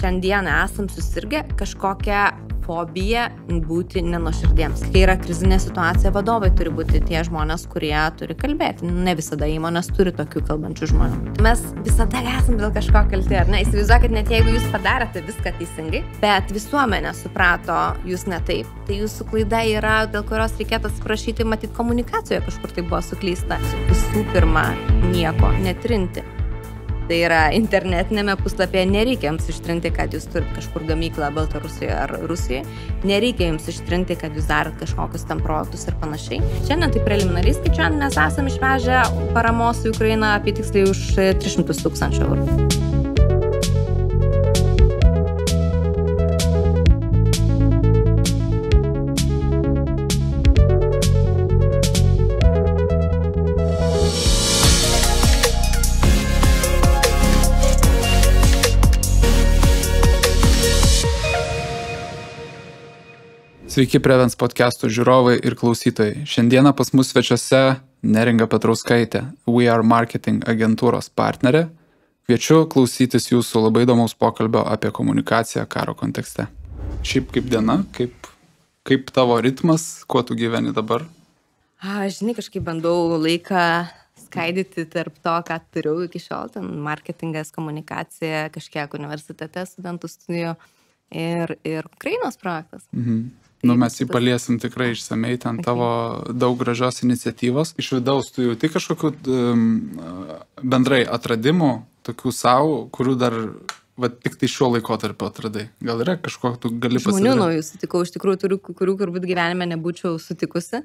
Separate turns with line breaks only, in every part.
šiandieną esam susirgę kažkokią fobiją būti nenuoširdiems. Kai yra krizinė situacija, vadovai turi būti tie žmonės, kurie turi kalbėti. Ne visada įmonės turi tokių kalbančių žmonių. Mes visada esam dėl kažko kalti, ar ne? Įsivaizduokit, net jeigu jūs padarėte viską teisingai, bet visuomenė suprato jūs ne taip, tai jūsų klaida yra, dėl kurios reikėtų atsiprašyti, matyti komunikacijoje kažkur tai buvo suklysta. Visų pirma, nieko netrinti. Tai yra internetinėme puslapyje nereikia jums ištrinti, kad jūs turite kažkur gamyklą Baltarusijoje ar Rusijoje. Nereikia jums ištrinti, kad jūs darot kažkokius tam projektus ir panašiai. Šiandien tai preliminariai skaičiuojant, mes esame išvežę paramos į Ukrainą apie tiksliai už 300 tūkstančių eurų.
Sveiki Prevens podcastų žiūrovai ir klausytojai. Šiandieną pas mus svečiuose Neringa Petrauskaitė, We Are Marketing agentūros partnerė. Kviečiu klausytis jūsų labai įdomaus pokalbio apie komunikaciją karo kontekste. Šiaip kaip diena, kaip, kaip tavo ritmas, kuo tu gyveni dabar?
A, žinai, kažkaip bandau laiką skaidyti tarp to, ką turiu iki šiol, ten marketingas, komunikacija, kažkiek universitete studentų studijų ir, ir Ukrainos projektas. Mhm.
Nu, mes jį paliesim tikrai išsamei, ten tavo daug gražios iniciatyvos. Iš vidaus tu jauti kažkokių um, bendrai atradimų, tokių savo, kurių dar va, tik tai šiuo laikotarpiu atradai. Gal yra kažko, tu gali pasakyti?
Žmonių naujų sutikau, iš tikrųjų turiu, kurių turbūt gyvenime nebūčiau sutikusi.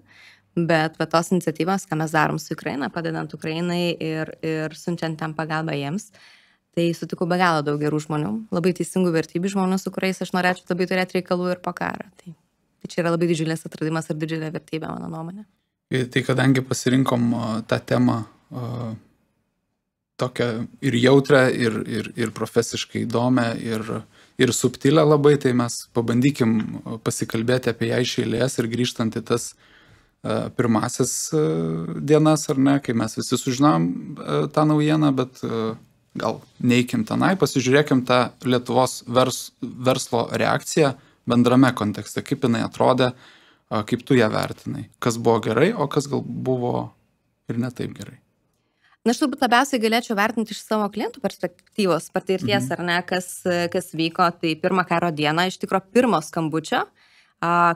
Bet va, tos iniciatyvos, ką mes darom su Ukraina, padedant Ukrainai ir, ir siunčiant ten pagalbą jiems, tai sutikau be galo daug gerų žmonių, labai teisingų vertybių žmonių, su kuriais aš norėčiau labai turėti reikalų ir po karą. Tai Tai čia yra labai didžiulis atradimas ir didžiulė vertybė, mano nuomonė.
Tai kadangi pasirinkom tą temą tokią ir jautrę, ir, ir, ir profesiškai įdomią, ir, ir subtilę labai, tai mes pabandykim pasikalbėti apie ją iš eilės ir grįžtant į tas pirmasis dienas, ar ne, kai mes visi sužinom tą naujieną, bet gal neįkim tenai, pasižiūrėkim tą Lietuvos vers, verslo reakciją bendrame kontekste, kaip jinai atrodė, kaip tu ją vertinai, kas buvo gerai, o kas gal buvo ir netaip gerai.
Na, aš turbūt labiausiai galėčiau vertinti iš savo klientų perspektyvos, patirties, mhm. ar ne, kas, kas vyko. Tai pirmą karo dieną, iš tikrųjų, pirmo skambučio,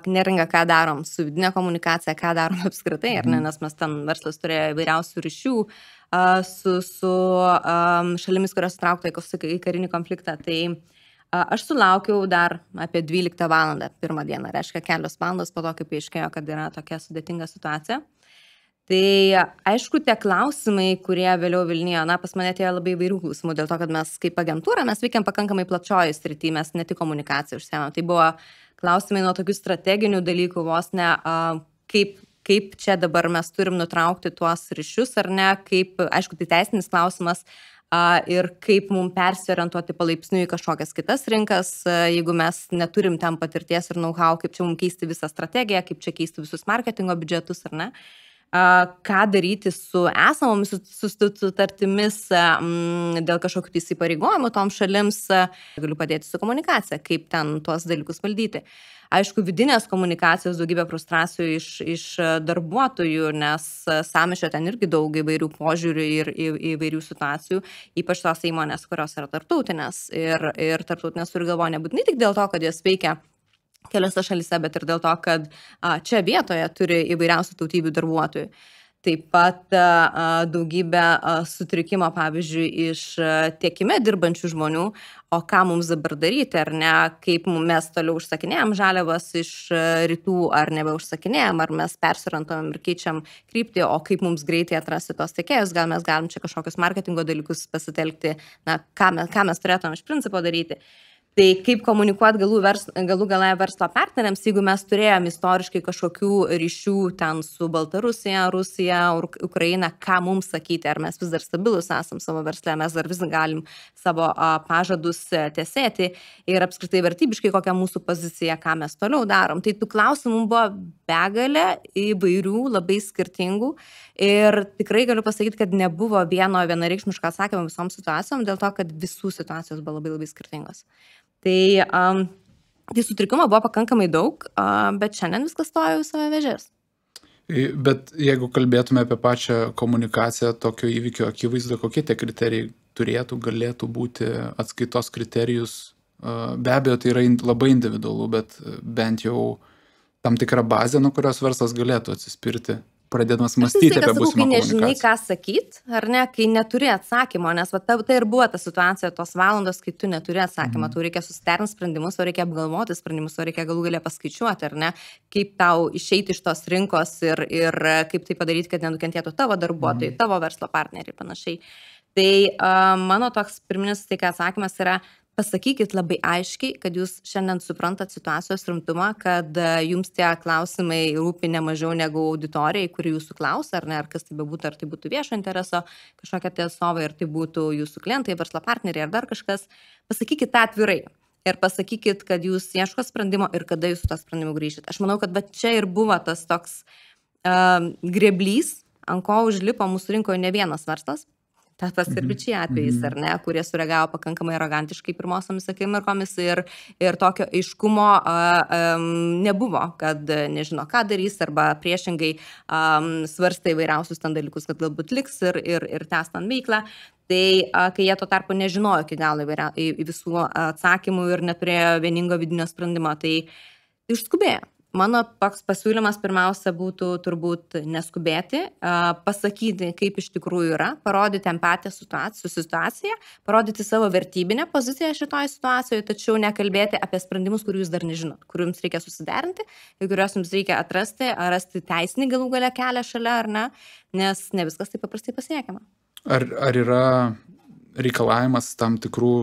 neringa, ką darom su vidinė komunikacija, ką darom apskritai, ar ne, mhm. nes mes ten verslas turėjo įvairiausių ryšių su, su um, šalimis, kurios traukta į karinį konfliktą. Tai uh, Aš sulaukiau dar apie 12 val. pirmą dieną, reiškia kelios valandos po to, kai paaiškėjo, kad yra tokia sudėtinga situacija. Tai aišku, tie klausimai, kurie vėliau Vilniuje, na, pas mane atėjo labai įvairių klausimų, dėl to, kad mes kaip agentūra, mes veikiam pakankamai plačioji srity, mes ne tik komunikaciją užsiemame. Tai buvo klausimai nuo tokių strateginių dalykų, vos ne, kaip, kaip čia dabar mes turim nutraukti tuos ryšius ar ne, kaip, aišku, tai teisinis klausimas, ir kaip mums persiorientuoti palaipsniui į kažkokias kitas rinkas, jeigu mes neturim ten patirties ir know-how, kaip čia mums keisti visą strategiją, kaip čia keisti visus marketingo biudžetus ar ne ką daryti su esamomis sutartimis dėl kažkokių tai įsipareigojimų tom šalims, galiu padėti su komunikacija, kaip ten tuos dalykus valdyti. Aišku, vidinės komunikacijos daugybė frustracijų iš, iš darbuotojų, nes samišio ten irgi daug įvairių požiūrių ir įvairių situacijų, ypač tos įmonės, kurios yra tarptautinės. Ir, ir tarptautinės turi galvo nebūtinai tik dėl to, kad jos veikia keliose šalise, bet ir dėl to, kad a, čia vietoje turi įvairiausių tautybių darbuotojų. Taip pat a, sutrikimo, pavyzdžiui, iš tiekime dirbančių žmonių, o ką mums dabar daryti, ar ne, kaip mes toliau užsakinėjom žaliavas iš rytų, ar nebeužsakinėjom, ar mes persirantom ir keičiam kryptį, o kaip mums greitai atrasti tos tiekėjus, gal mes galim čia kažkokius marketingo dalykus pasitelkti, na, ką mes, ką mes turėtum iš principo daryti. Uh, Tai kaip komunikuoti galų, vers, galų galę verslo partneriams, jeigu mes turėjom istoriškai kažkokių ryšių ten su Baltarusija, Rusija, Ukraina, ką mums sakyti, ar mes vis dar stabilus esam savo versle, mes dar vis galim savo pažadus e, tiesėti ir apskritai vertybiškai kokia mūsų pozicija, ką mes toliau darom. Tai tų klausimų buvo begalė įvairių, labai skirtingų ir tikrai galiu pasakyti, kad nebuvo vieno vienareikšmiško atsakymo visom situacijom, dėl to, kad visų situacijos buvo labai labai skirtingos. Tai, um, tai sutrikimo buvo pakankamai daug, uh, bet šiandien viskas stoja į savo vežės.
Bet jeigu kalbėtume apie pačią komunikaciją tokio įvykio akivaizdu, kokie tie kriterijai turėtų, galėtų būti atskaitos kriterijus, be abejo, tai yra labai individualu, bet bent jau tam tikra bazė, nuo kurios verslas galėtų atsispirti pradėdamas mąstyti apie būsimą
kai nežinai, ką sakyti, ar ne, kai neturi atsakymo, nes va, ta, tai ir buvo ta situacija, tos valandos, kai tu neturi atsakymą, mm. tu reikia susiderinti sprendimus, o reikia apgalvoti sprendimus, o reikia galų galę paskaičiuoti, ar ne, kaip tau išeiti iš tos rinkos ir, ir kaip tai padaryti, kad nenukentėtų tavo darbuotojai, mm. tavo verslo partneriai ir panašiai. Tai uh, mano toks pirminis tai, atsakymas yra, pasakykit labai aiškiai, kad jūs šiandien suprantat situacijos rimtumą, kad e, jums tie klausimai rūpi ne mažiau negu auditorijai, kuri jūsų klausia, ar ne, ar kas tai bebūtų, ar tai būtų viešo intereso kažkokia tie atstovai, ar tai būtų jūsų klientai, verslo partneriai, ar dar kažkas. Pasakykit tą atvirai. Ir pasakykit, kad jūs ieško sprendimo ir kada jūs su to sprendimu grįžit. Aš manau, kad čia ir buvo tas toks uh, greblys, ant ko užlipo mūsų rinkoje ne vienas verslas, tas pats ir mhm. bičiai atvejais, mhm. ar ne, kurie sureagavo pakankamai arogantiškai pirmosiomis akimirkomis ir, ir tokio aiškumo a, a, nebuvo, kad nežino, ką darys, arba priešingai a, svarsta įvairiausius ten dalykus, kad galbūt liks ir, ir, ir tęs ten veiklą. Tai a, kai jie tuo tarpu nežinojo iki galo visų atsakymų ir neturėjo vieningo vidinio sprendimo, tai išskubėjo mano toks pasiūlymas pirmiausia būtų turbūt neskubėti, pasakyti, kaip iš tikrųjų yra, parodyti empatiją su situacija, parodyti savo vertybinę poziciją šitoje situacijoje, tačiau nekalbėti apie sprendimus, kurių jūs dar nežinot, kurių jums reikia susiderinti ir kuriuos jums reikia atrasti, ar rasti teisinį galų galę kelią šalia ar ne, nes ne viskas taip paprastai pasiekiama.
Ar, ar yra reikalavimas tam tikrų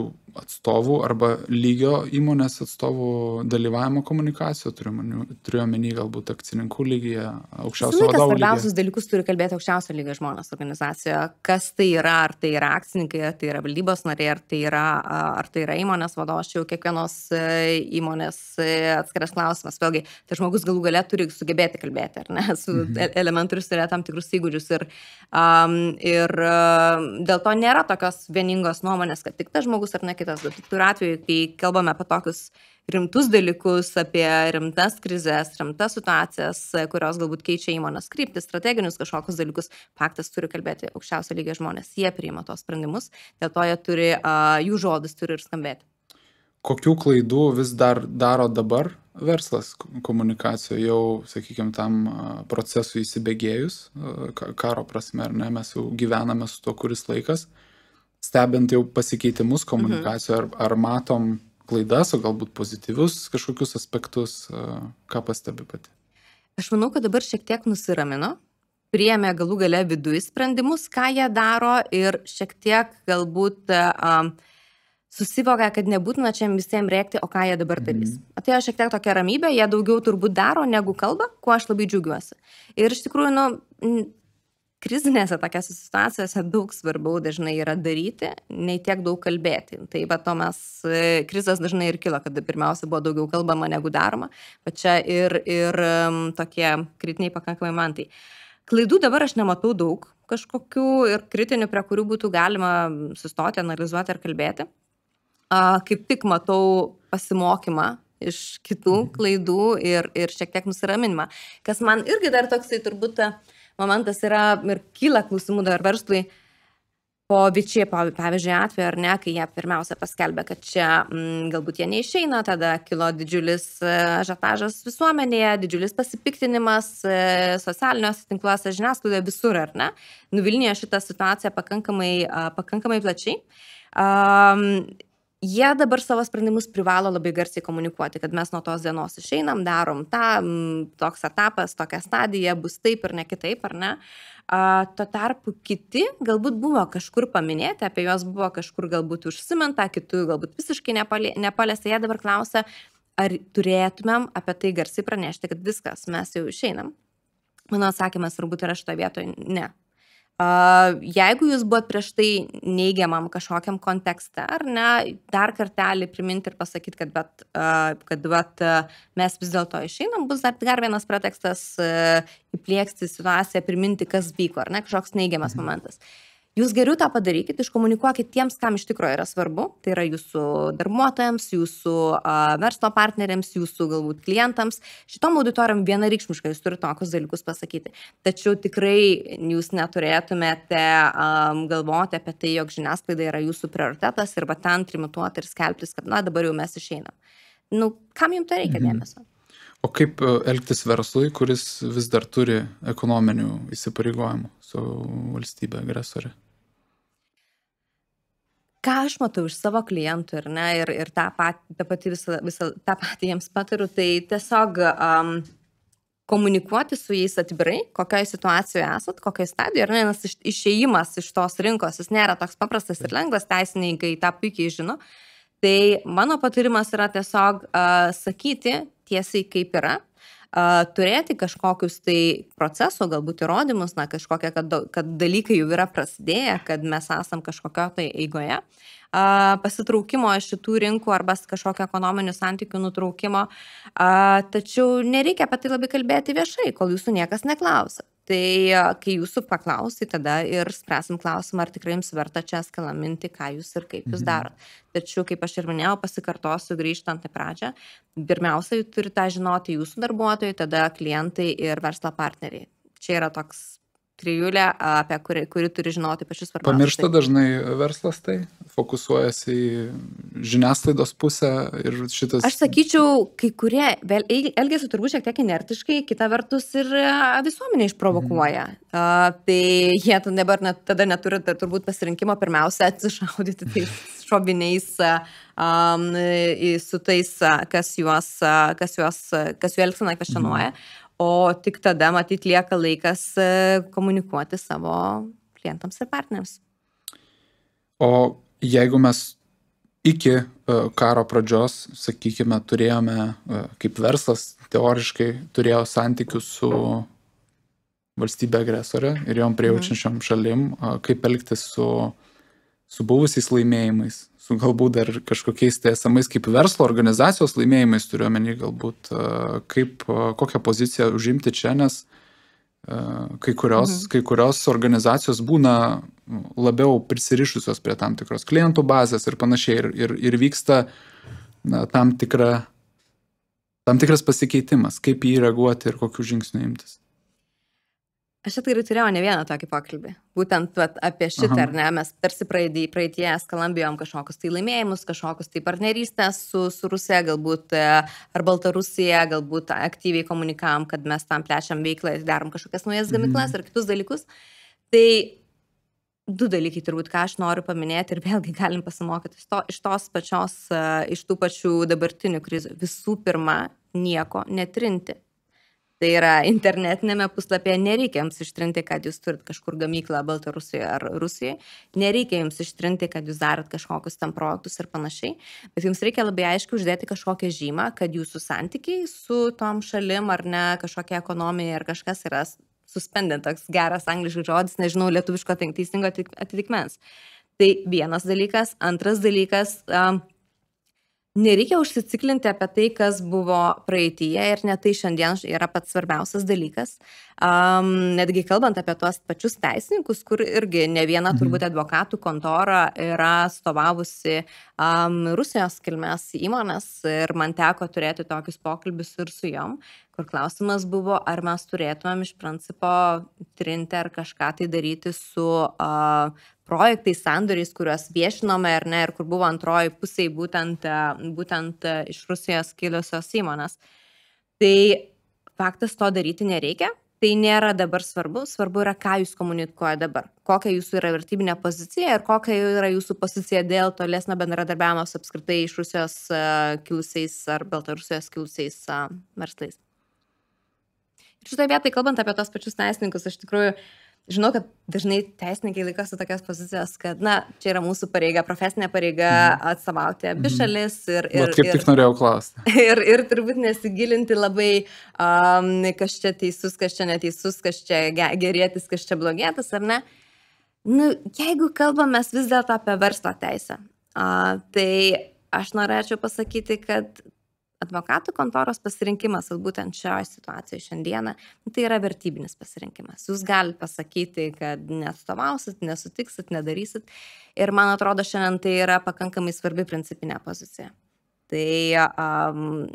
atstovų arba lygio įmonės atstovų dalyvavimo komunikacijoje, turiu omeny galbūt akcininkų lygyje, aukščiausio vadovų lygyje.
Svarbiausius dalykus turi kalbėti aukščiausio lygio žmonės organizacijoje. Kas tai yra, ar tai yra akcininkai, ar tai yra valdybos nariai, ar tai yra, ar tai yra įmonės vadovas, čia jau kiekvienos e, įmonės e, atskiras klausimas. Vėlgi, tai žmogus galų galę turi sugebėti kalbėti, ar ne, su mhm. elementorius turėjo tam tikrus įgūdžius ir, um, ir dėl to nėra tokios vieningos nuomonės, kad tik tas žmogus ar ne kitas kitas, bet turiu atveju, kai kalbame apie tokius rimtus dalykus, apie rimtas krizės, rimtas situacijas, kurios galbūt keičia įmonės kryptį, strateginius kažkokius dalykus, faktas turi kalbėti aukščiausio lygio žmonės, jie priima tos sprendimus, dėl to jie turi, jų žodis turi ir skambėti.
Kokių klaidų vis dar daro dabar verslas komunikacijoje, jau, sakykime, tam procesui įsibėgėjus, karo prasme, ar ne, mes jau gyvename su tuo kuris laikas. Uh, stebint jau pasikeitimus mhm. komunikacijoje, ar, ar matom klaidas, o galbūt pozityvius kažkokius aspektus, ką pastebi pati?
Aš manau, kad dabar šiek tiek nusiramino, priėmė galų gale viduje sprendimus, ką jie daro ir šiek tiek galbūt um, susivokia, kad nebūtina čia visiems rėkti, o ką jie dabar darys. Mm. Atėjo šiek tiek tokia ramybė, jie daugiau turbūt daro negu kalba, kuo aš labai džiaugiuosi. Ir iš tikrųjų, nu, krizinėse tokiose situacijose daug svarbiau dažnai yra daryti, nei tiek daug kalbėti. Tai va to mes, e, krizės dažnai ir kilo, kad pirmiausia buvo daugiau kalbama negu daroma, bet čia ir, ir tokie kritiniai pakankamai mantai. Klaidų dabar aš nematau daug kažkokių ir kritinių, prie kurių būtų galima sustoti, analizuoti ar kalbėti. Kaip tik matau pasimokymą iš kitų mhm. klaidų ir, ir šiek tiek nusiraminimą. Kas man irgi dar toksai turbūt uh, momentas yra ir kyla klausimų dar verslui. Po Vičiai, pavyzdžiui, atveju, ar ne, kai jie pirmiausia paskelbė, kad čia m, mm, galbūt jie neišeina, tada kilo didžiulis e, žatažas visuomenėje, didžiulis pasipiktinimas e, socialiniuose tinkluose, žiniasklaidoje, visur, ar ne, nuvilnijo šitą situaciją pakankamai, pakankamai plačiai. Um, jie dabar savo sprendimus privalo labai garsiai komunikuoti, kad mes nuo tos dienos išeinam, darom tą, toks etapas, tokia stadija, bus taip ir ne kitaip, ar ne. A, tuo tarpu kiti galbūt buvo kažkur paminėti, apie juos buvo kažkur galbūt užsiminta, kitų galbūt visiškai nepalėsta. Jie dabar klausia, ar turėtumėm apie tai garsiai pranešti, kad viskas, mes jau išeinam. Mano atsakymas turbūt yra šitoje vietoje ne. Jeigu jūs buvot prieš tai neigiamam kažkokiam kontekste, ar ne, dar kartelį priminti ir pasakyti, kad, bet, kad bet, mes vis dėlto išeinam, bus dar, dar vienas pretekstas įplėksti situaciją, priminti, kas vyko, ar ne, kažkoks neigiamas mhm. momentas. Jūs geriau tą padarykit, iškomunikuokit tiems, kam iš tikrųjų yra svarbu, tai yra jūsų darbuotojams, jūsų uh, verslo partneriams, jūsų galbūt klientams. Šitom auditorijom vienareikšmiškai jūs turite tokius dalykus pasakyti. Tačiau tikrai jūs neturėtumėte um, galvoti apie tai, jog žiniasklaida yra jūsų prioritetas ir va ten trimituoti ir skelbtis, kad na dabar jau mes išeinam. Nu, kam jums to reikia mhm. dėmesio? Mhm.
O kaip e, elgtis verslui, kuris vis dar turi ekonominių įsipareigojimų su valstybė agresorė?
Ką aš matau iš savo klientų ir, ne, ir, ir tą patį, tą patį, visą, visą, tą patį jiems patariu, tai tiesiog um, komunikuoti su jais atvirai, kokioje situacijoje esat, kokioje stadijoje, ir nes iš, išėjimas iš tos rinkos, jis nėra toks paprastas ir lengvas, teisininkai tą puikiai žino. Tai mano patarimas yra tiesiog uh, sakyti, tiesiai kaip yra, turėti kažkokius tai proceso, galbūt įrodymus, na, kažkokie, kad, kad dalykai jau yra prasidėję, kad mes esam kažkokio tai eigoje, pasitraukimo iš šitų rinkų arba kažkokio ekonominių santykių nutraukimo, tačiau nereikia apie tai labai kalbėti viešai, kol jūsų niekas neklausia tai kai jūsų paklaus tai tada ir spręsim klausimą ar tikrai jums verta čia skalaminti ką jūs ir kaip jūs mhm. darot. Tačiau kaip aš ir minėjau pasikartosiu grįžtant į pradžią. Pirmiausia turi tą žinoti jūsų darbuotojai tada klientai ir verslo partneriai. Čia yra toks trijulė, apie kuri, kuri turi žinoti pačius svarbiausius.
Pamiršta dažnai verslas tai, fokusuojasi į žiniasklaidos pusę ir šitas.
Aš sakyčiau, kai kurie elgesi turbūt šiek tiek inertiškai, kita vertus ir visuomenė išprovokuoja. Mhm. Uh, tai jie dabar net, tada neturi turbūt pasirinkimo pirmiausia atsišaudyti tais šoviniais um, su tais, kas juos, kas juos, kas jų elgseną kvestionuoja. Mhm o tik tada matyt lieka laikas e, komunikuoti savo klientams ir partneriams.
O jeigu mes iki e, karo pradžios, sakykime, turėjome, e, kaip verslas teoriškai turėjo santykius su valstybė agresorė ir jom priejaučiančiam šalim, kaip elgtis su, su buvusiais laimėjimais, su galbūt dar kažkokiais tai esamais kaip verslo organizacijos laimėjimais turiu omeny galbūt, kaip, kokią poziciją užimti čia, nes kai kurios, mhm. kai kurios organizacijos būna labiau prisirišusios prie tam tikros klientų bazės ir panašiai ir, ir, ir vyksta na, tam, tikra, tam tikras pasikeitimas, kaip jį reaguoti ir kokių žingsnių imtis.
Aš tikrai turėjau ne vieną tokį pokalbį. Būtent vat, apie šitą, Aha. ar ne, mes tarsi praeidį, praeitie skalambijom kažkokius tai laimėjimus, kažkokius tai partnerystės su, su Rusija, galbūt e, ar Baltarusija, galbūt aktyviai komunikavom, kad mes tam plečiam veiklą darom kažkokias naujas gamyklas mhm. ir kitus dalykus. Tai du dalykai turbūt, ką aš noriu paminėti ir vėlgi galim pasimokyti iš, to, iš tos pačios, e, iš tų pačių dabartinių krizių. Visų pirma, nieko netrinti Tai yra internetinėme puslapyje nereikia jums ištrinti, kad jūs turit kažkur gamyklą Baltarusijoje ar Rusijoje, nereikia jums ištrinti, kad jūs darot kažkokius tam projektus ir panašiai, bet jums reikia labai aiškiai uždėti kažkokią žymą, kad jūsų santykiai su tom šalim ar ne kažkokia ekonomija ar kažkas yra suspendent, toks geras angliškas žodis, nežinau, lietuviško teisingo atitikmens. Tai vienas dalykas. Antras dalykas, uh, nereikia užsiciklinti apie tai, kas buvo praeitie ir net tai šiandien yra pats svarbiausias dalykas. Um, netgi kalbant apie tuos pačius teisininkus, kur irgi ne viena mhm. turbūt advokatų kontora yra stovavusi um, Rusijos kilmės įmonės ir man teko turėti tokius pokalbius ir su jom, kur klausimas buvo, ar mes turėtumėm iš principo trinti ar kažką tai daryti su uh, projektais, sandoriais, kuriuos viešinome ar ne, ir kur buvo antroji pusė būtent, būtent iš Rusijos kilusios įmonės. Tai faktas to daryti nereikia, tai nėra dabar svarbu, svarbu yra, ką jūs komunikuoja dabar, kokia jūsų yra vertybinė pozicija ir kokia yra jūsų pozicija dėl tolesnio bendradarbiavimo su apskritai iš Rusijos kilusiais ar Baltarusijos kilusiais verslais. Ir šitoje vietoje, kalbant apie tos pačius teisininkus, aš tikrųjų uh, žinau, kad dažnai teisininkai laikosi tokios pozicijos, kad, na, čia yra mūsų pareiga, profesinė pareiga mhm. atstovauti abi mhm. šalis. Ir,
ir, Bet kaip ir, tik norėjau klausti.
Ir, ir turbūt nesigilinti labai, um, kas čia teisus, kas čia neteisus, kas čia gerėtis, kas čia blogėtis, ar ne. Nu, jeigu kalbame vis dėlto apie verslo teisę, uh, tai aš norėčiau pasakyti, kad advokatų kontoros pasirinkimas, būtent šioje situacijoje šiandieną, tai yra vertybinis pasirinkimas. Jūs galite pasakyti, kad neatstovausit, nesutiksit, nedarysit. Ir man atrodo, šiandien tai yra pakankamai svarbi principinė pozicija. Tai um,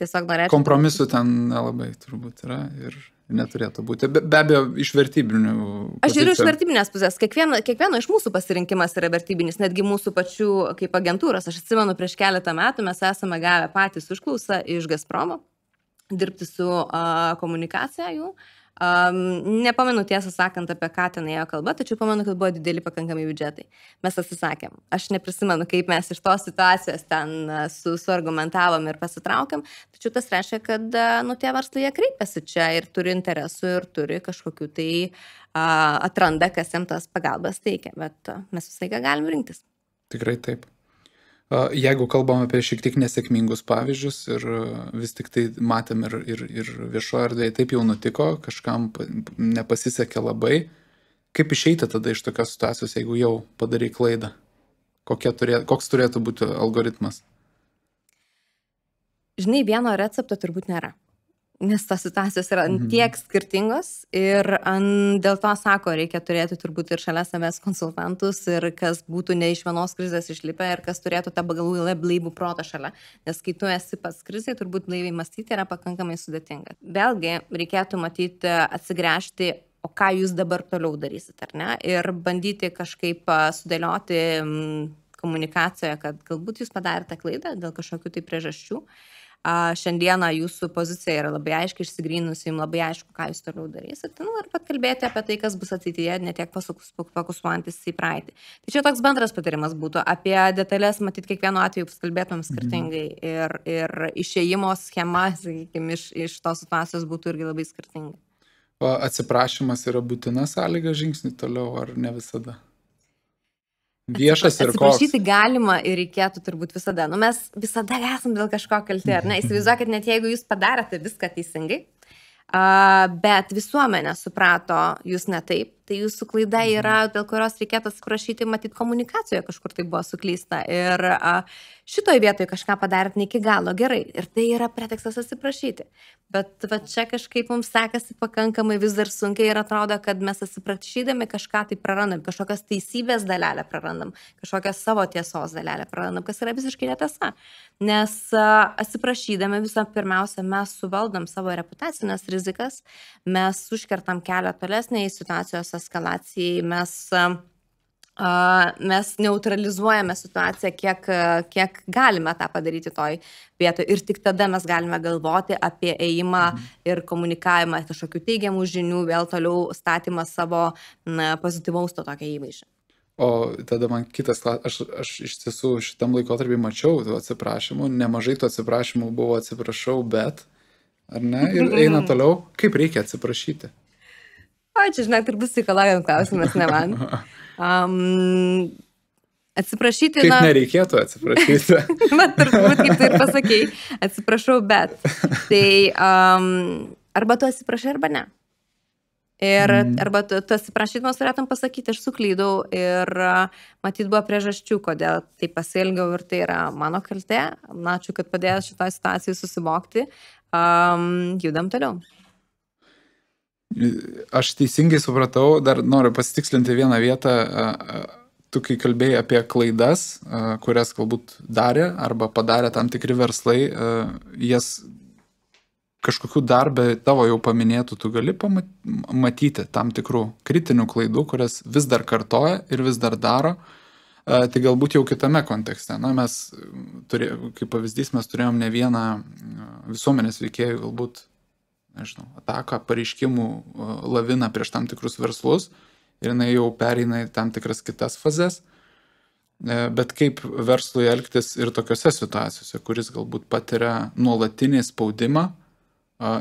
tiesiog norėčiau.
Kompromisų ten nelabai turbūt yra ir neturėtų būti. Be, be abejo, iš vertybinių.
Aš žiūriu iš vertybinės pusės. Kiekvieno, kiekvieno iš mūsų pasirinkimas yra vertybinis, netgi mūsų pačių kaip agentūros. Aš atsimenu, prieš keletą metų mes esame gavę patys užklausą iš Gazpromo dirbti su uh, komunikacija jų. Uh, Um, nepamenu tiesą sakant, apie ką ten ėjo kalba, tačiau pamenu, kad buvo dideli pakankamai biudžetai. Mes atsisakėm. Aš neprisimenu, kaip mes iš tos situacijos ten su, suargumentavom ir pasitraukėm, tačiau tas reiškia, kad nu, tie verslai jie kreipiasi čia ir turi interesų ir turi kažkokiu tai uh, atranda, kas jiems tas pagalbas teikia, bet uh, mes visai ką galim rinktis.
Tikrai taip. Jeigu kalbam apie šiek tiek nesėkmingus pavyzdžius ir vis tik tai matėm ir, ir, ir viešoje erdvėje taip jau nutiko, kažkam nepasisekė labai, kaip išeiti tada iš tokios situacijos, jeigu jau padarai klaidą? Turė, koks turėtų būti algoritmas?
Žinai, vieno recepto turbūt nėra nes tos situacijos yra mhm. tiek skirtingos ir an, dėl to sako, reikia turėti turbūt ir šalia savęs konsultantus ir kas būtų ne iš vienos krizės išlipę ir kas turėtų tą galų blaivų protą šalia. Nes kai tu esi pats krizė, turbūt blaiviai mąstyti yra pakankamai sudėtinga. Vėlgi, reikėtų matyti atsigręžti, o ką jūs dabar toliau darysit, ar ne? Ir bandyti kažkaip sudėlioti komunikacijoje, kad galbūt jūs padarėte klaidą dėl kažkokių tai priežasčių šiandieną jūsų pozicija yra labai aiškiai išsigrynusi, jums labai aišku, ką jūs toliau darysite, nu, ir pakalbėti apie tai, kas bus ateityje, ne tiek fokusuojantis į praeitį. Tai čia toks bendras patarimas būtų. Apie detalės, matyt, kiekvienu atveju kalbėtumėm mhm. skirtingai ir, ir išėjimo schema, sakykime, iš, iš tos situacijos būtų irgi labai skirtinga.
O atsiprašymas yra būtina sąlyga žingsniui toliau, ar ne visada? Viešas ir koks.
Atsiprašyti galima ir reikėtų turbūt visada. Nu, mes visada esam dėl kažko kalti, ar ne? Įsivaizduokit, net jeigu jūs padarėte viską teisingai, bet visuomenė suprato jūs ne taip, tai jūsų klaida yra, dėl kurios reikėtų atsiprašyti, matyt, komunikacijoje kažkur tai buvo suklysta. Ir uh, šitoje vietoje kažką padarėt ne iki galo gerai. Ir tai yra pretekstas atsiprašyti. Bet va čia kažkaip mums sekasi pakankamai vis dar sunkiai ir atrodo, kad mes atsiprašydami kažką tai prarandam, kažkokias teisybės dalelę prarandam, kažkokią savo tiesos dalelę prarandam, kas yra visiškai netiesa. Nes atsiprašydami visą pirmiausia, mes suvaldom savo reputacinės rizikas, mes užkertam kelią tolesniai situacijos eskalacijai, mes mes neutralizuojame situaciją, kiek, kiek galime tą padaryti toj vietoje. Ir tik tada mes galime galvoti apie ėjimą mhm. ir komunikavimą kažkokių teigiamų žinių, vėl toliau statymą savo na, pozityvaus to tokio įvaizdžio.
O tada man kitas aš, aš iš tiesų šitam laikotarpį mačiau tų atsiprašymų, nemažai tų atsiprašymų buvo atsiprašau, bet, ar ne, ir eina toliau, kaip reikia atsiprašyti.
O čia, žinai, turbūt psichologijos klausimas, ne man. Um, atsiprašyti.
Kaip na... nereikėtų atsiprašyti.
Na, turbūt kaip tu ir pasakėjai, atsiprašau, bet. Tai um, arba tu atsiprašai, arba ne. Ir mm. arba tu, tu atsiprašydamas turėtum pasakyti, aš suklydau ir matyt buvo priežasčių, kodėl tai pasielgiau ir tai yra mano kaltė. Ačiū, kad padėjo šitoje situacijoje susivokti. Um, judam toliau.
Aš teisingai supratau, dar noriu pasitikslinti vieną vietą. Tu, kai kalbėjai apie klaidas, kurias galbūt darė arba padarė tam tikri verslai, jas kažkokiu darbę tavo jau paminėtų, tu gali pamatyti tam tikrų kritinių klaidų, kurias vis dar kartoja ir vis dar daro. Tai galbūt jau kitame kontekste. Na, mes, turė, kaip pavyzdys, mes turėjom ne vieną visuomenės veikėjų, galbūt nežinau, ataką, pareiškimų laviną prieš tam tikrus verslus ir jinai jau pereina į tam tikras kitas fazes. E, bet kaip verslui elgtis ir tokiuose situacijose, kuris galbūt patiria nuolatinį spaudimą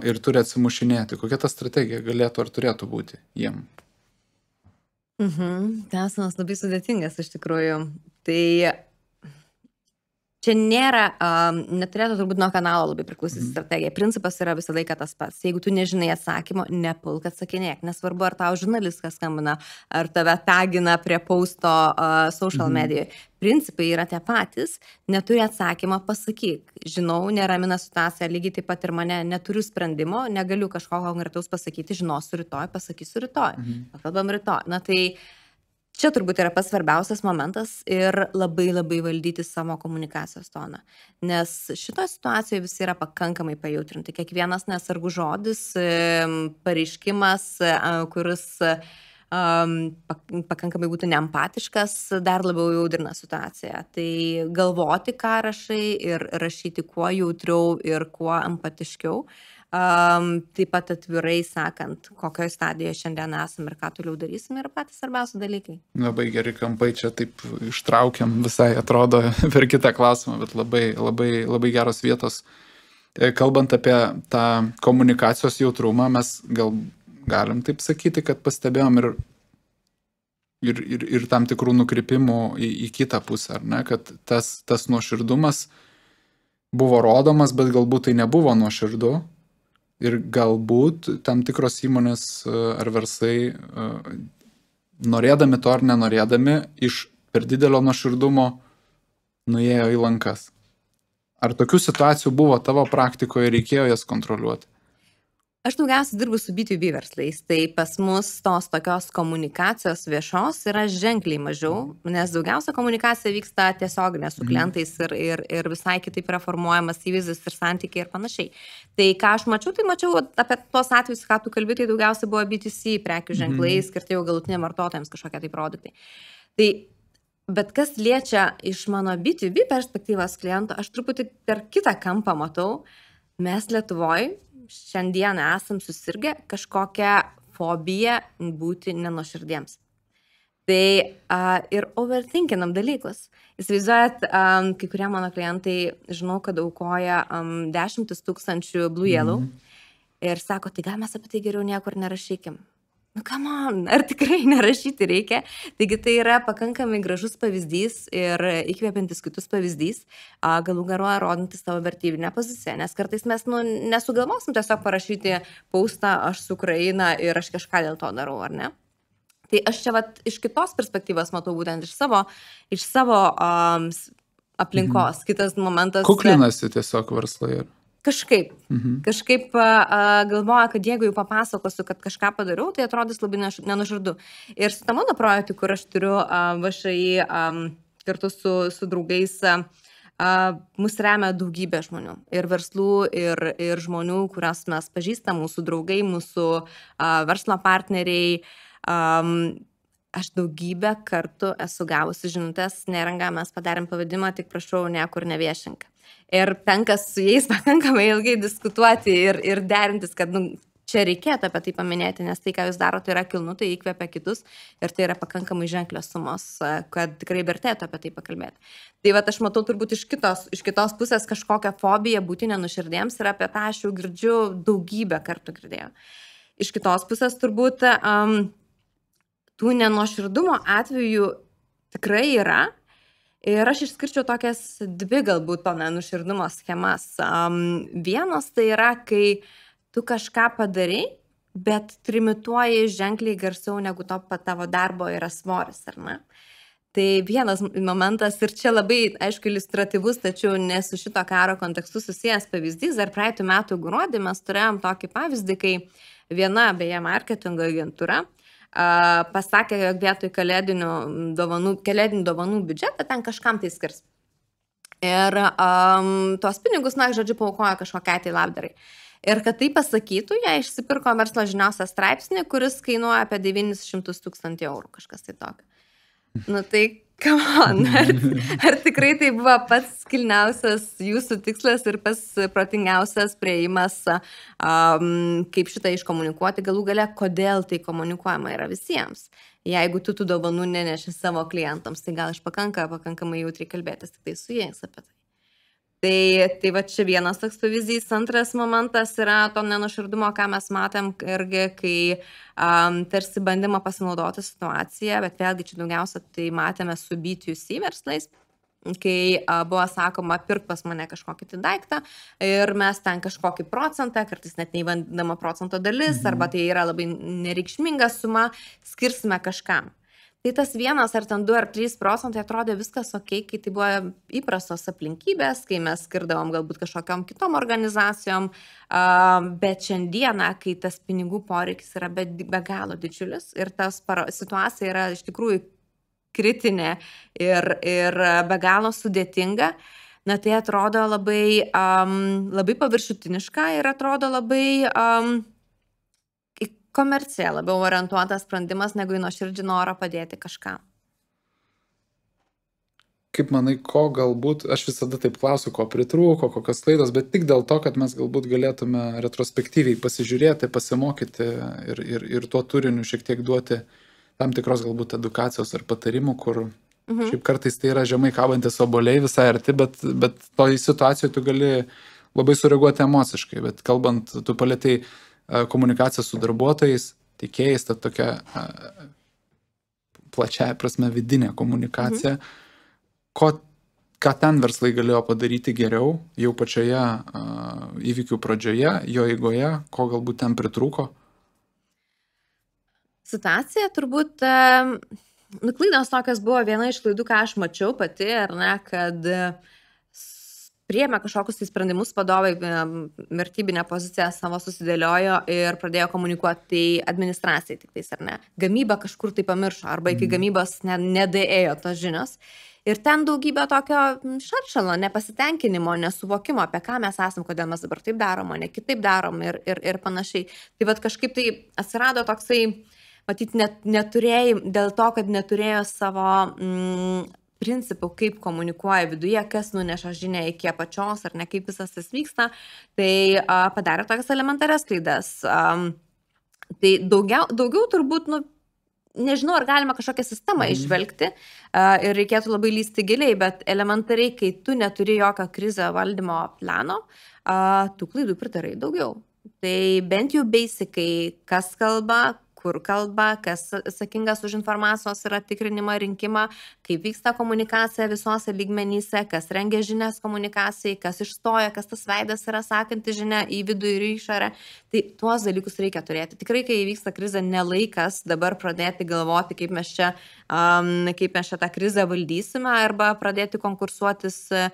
ir turi atsimušinėti, kokia ta strategija galėtų ar turėtų būti jiem?
Mhm, klausimas labai sudėtingas iš tikrųjų. Tai čia nėra, um, neturėtų turbūt nuo kanalo labai priklausyti mm. strategija. Principas yra visą laiką tas pats. Jeigu tu nežinai atsakymo, nepulk atsakinėk. Nesvarbu, ar tau žurnalistas skambina, ar tave tagina prie pausto uh, social mm. medijoje. Principai yra tie patys, neturi atsakymą, pasakyk. Žinau, neramina situacija, lygiai taip pat ir mane, neturiu sprendimo, negaliu kažko konkretaus pasakyti, žinosiu rytoj, pasakysiu rytoj. Mm. Pakalbam rytoj. Na tai uh, čia turbūt yra pats svarbiausias momentas ir labai labai valdyti savo komunikacijos toną. Nes šitoje situacijoje visi yra pakankamai pajautrinti. Kiekvienas nesargus žodis, pareiškimas, kuris um, pakankamai būtų neempatiškas, dar labiau jaudrina situaciją. Tai galvoti, ką rašai ir rašyti kuo jautriau ir kuo empatiškiau. Uh, Um, taip pat atvirai sakant, kokioje stadijoje šiandien esame ir ką toliau darysim yra patys svarbiausi dalykai.
Labai geri kampai čia taip ištraukiam visai, atrodo, per kitą klausimą, bet labai, labai, labai geros vietos. E, kalbant apie tą komunikacijos jautrumą, mes gal galim taip sakyti, kad pastebėjom ir, ir, ir, ir tam tikrų nukrypimų į, į kitą pusę, ar ne, kad tas, tas nuoširdumas buvo rodomas, bet galbūt tai nebuvo nuoširdu ir galbūt tam tikros įmonės e, ar verslai, e, norėdami to ar nenorėdami, iš per didelio nuoširdumo nuėjo į lankas. Ar tokių situacijų buvo tavo praktikoje reikėjo jas kontroliuoti?
Aš daugiausiai dirbu su B2B verslais, tai pas mus tos tokios komunikacijos viešos yra ženkliai mažiau, nes daugiausia komunikacija vyksta tiesioginė su mhm. klientais ir, ir, ir visai kitaip yra formuojamas įvaizdis ir santykiai ir panašiai. Tai ką aš mačiau, tai mačiau apie tos atvejus, ką tu kalbėjai, tai daugiausia buvo B2C prekių ženklai, mhm. skirti jau galutiniam vartotojams kažkokie tai produktai. Tai Bet kas liečia iš mano B2B perspektyvos kliento, aš truputį per kitą kampą matau, mes Lietuvoje šiandien esam susirgę kažkokią fobiją būti nenuoširdiems. Tai uh, ir overthinkinam dalykus. Įsivaizduojat, um, kai kurie mano klientai, žinau, kad aukoja um, dešimtis tūkstančių Blue Yellow mm -hmm. ir sako, tai gal mes apie tai geriau niekur nerašykim nu kamon, ar tikrai nerašyti reikia. Taigi tai yra pakankamai gražus pavyzdys ir įkvepiantis kitus pavyzdys, galų garuoja rodantis savo vertybinę poziciją, nes kartais mes nu, nesugalvosim tiesiog parašyti paustą aš su Ukraina ir aš kažką dėl to darau, ar ne? Tai aš čia vat, iš kitos perspektyvos matau būtent iš savo, iš savo um, aplinkos. Mhm. Kitas momentas.
Kuklinasi tiesiog verslai. Ir...
Kažkaip. Mhm. Kažkaip a, galvoja, kad jeigu jau papasakosiu, kad kažką padariau, tai atrodys labai nenužardu. Ir su tam mano projektu, kur aš turiu vašai kartu su, su draugais, a, mus remia daugybė žmonių. Ir verslų, ir, ir žmonių, kurias mes pažįstam, mūsų draugai, mūsų a, verslo partneriai. A, aš daugybę kartų esu gavusi žinutės, neranga, mes padarėm pavadimą, tik prašau, niekur neviešink ir tenka su jais pakankamai ilgai diskutuoti ir, ir derintis, kad nu, čia reikėtų apie tai paminėti, nes tai, ką jūs darote, yra kilnu, tai įkvepia kitus ir tai yra pakankamai ženklios sumos, kad tikrai vertėtų apie tai pakalbėti. Tai va, aš matau turbūt iš kitos, iš kitos pusės kažkokią fobiją būti nenuširdiems ir apie tą aš jau girdžiu daugybę kartų girdėjau. Iš kitos pusės turbūt um, tų nenuoširdumo atvejų tikrai yra, Ir aš išskirčiau tokias dvi galbūt to nenuširdumo schemas. Um, vienas tai yra, kai tu kažką padarai, bet trimituoji ženkliai garsiau negu to tavo darbo yra svoris, ar ne? Tai vienas momentas ir čia labai, aišku, iliustratyvus, tačiau ne su šito karo kontekstu susijęs pavyzdys. Dar praeitų metų gruodį mes turėjom tokį pavyzdį, kai viena, beje, marketingo agentūra pasakė, jog vietoj kalėdinių dovanų, kalėdinių dovanų biudžetą ten kažkam tai skirs. Ir um, tuos pinigus, na, žodžiu, paukoja kažkokiai tai labdarai. Ir kad tai pasakytų, jie išsipirko verslo žiniausią straipsnį, kuris kainuoja apie 900 tūkstantį eurų, kažkas tai tokio. Nu tai On, ar, ar tikrai tai buvo pats kilniausias jūsų tikslas ir pats protingiausias prieimas, um, kaip šitą iškomunikuoti, galų gale, kodėl tai komunikuojama yra visiems. Jeigu tu tų dovanų neneši savo klientams, tai gal iš pakanka pakankamai jautriai kalbėtis tik tai su jais apie tai. Tai, tai va čia vienas toks pavyzdys. Antras momentas yra to nenuširdumo, ką mes matėm irgi, kai um, tarsi bandymo pasinaudoti situaciją, bet vėlgi čia daugiausia tai matėme su B2C verslais. kai a, buvo sakoma, pirk pas mane kažkokį tai daiktą ir mes ten kažkokį procentą, kartais net neįvandama procento dalis, mhm. arba tai yra labai nereikšminga suma, skirsime kažkam. Tai tas vienas ar ten du ar trys procentai atrodė viskas ok, kai tai buvo įprastos aplinkybės, kai mes skirdavom galbūt kažkokiam kitom organizacijom, bet šiandieną, kai tas pinigų poreikis yra be, be galo didžiulis ir para, situacija yra iš tikrųjų kritinė ir, ir be galo sudėtinga, na tai atrodo labai, um, labai paviršutiniška ir atrodo labai um, komercija labiau orientuotas sprendimas negu į nuoširdžią norą padėti kažkam.
Kaip manai, ko galbūt, aš visada taip klausiu, ko pritrūko, kokios klaidos, bet tik dėl to, kad mes galbūt galėtume retrospektyviai pasižiūrėti, pasimokyti ir, ir, ir tuo turiniu šiek tiek duoti tam tikros galbūt edukacijos ar patarimų, kur mhm. šiaip kartais tai yra žemai kabantis oboliai visai arti, bet, bet toj situacijoje tu gali labai sureaguoti emociškai, bet kalbant, tu palėtai komunikacija su darbuotojais, tiekėjais, ta tokia plačiaja prasme vidinė komunikacija. Mhm. Ko, ką ten verslai galėjo padaryti geriau jau pačioje uh, įvykių pradžioje, jo eigoje, ko galbūt ten pritrūko?
Situacija turbūt, uh, nuklaidos tokios buvo viena iš klaidų, ką aš mačiau pati, ar ne, kad uh, priėmė kažkokius tai sprendimus vadovai, vertybinę poziciją savo susidėliojo ir pradėjo komunikuoti tai administracijai tik tais, ar ne. Gamyba kažkur tai pamiršo, arba iki mhm. gamybos ne, nedėjo tos žinios. Ir ten daugybė tokio šaršalo, nepasitenkinimo, nesuvokimo, apie ką mes esame, kodėl mes dabar taip darom, o ne kitaip darom ir, ir, ir panašiai. Tai vad kažkaip tai atsirado toksai, matyt, net, neturėjai, dėl to, kad neturėjo savo mm, principų, kaip komunikuoja viduje, kas nuneša žinę iki apačios ar ne kaip visas tas vyksta, tai a, padarė tokias elementarias klaidas. A, tai daugiau, daugiau turbūt, nu, nežinau, ar galima kažkokią sistemą mhm. išvelgti a, ir reikėtų labai lysti giliai, bet elementariai, kai tu neturi jokio krizę valdymo plano, a, tų klaidų pritarai daugiau. Tai bent jau basicai, kas kalba, kur kalba, kas atsakingas už informacijos yra tikrinimą, rinkimą, kaip vyksta komunikacija visose lygmenyse, kas rengia žinias komunikacijai, kas išstoja, kas tas veidas yra sakanti žinia į vidų ir į išorę. Tai tuos dalykus reikia turėti. Tikrai, kai įvyksta krizė, nelaikas dabar pradėti galvoti, kaip mes čia, um, kaip mes čia tą krizę valdysime arba pradėti konkursuotis uh,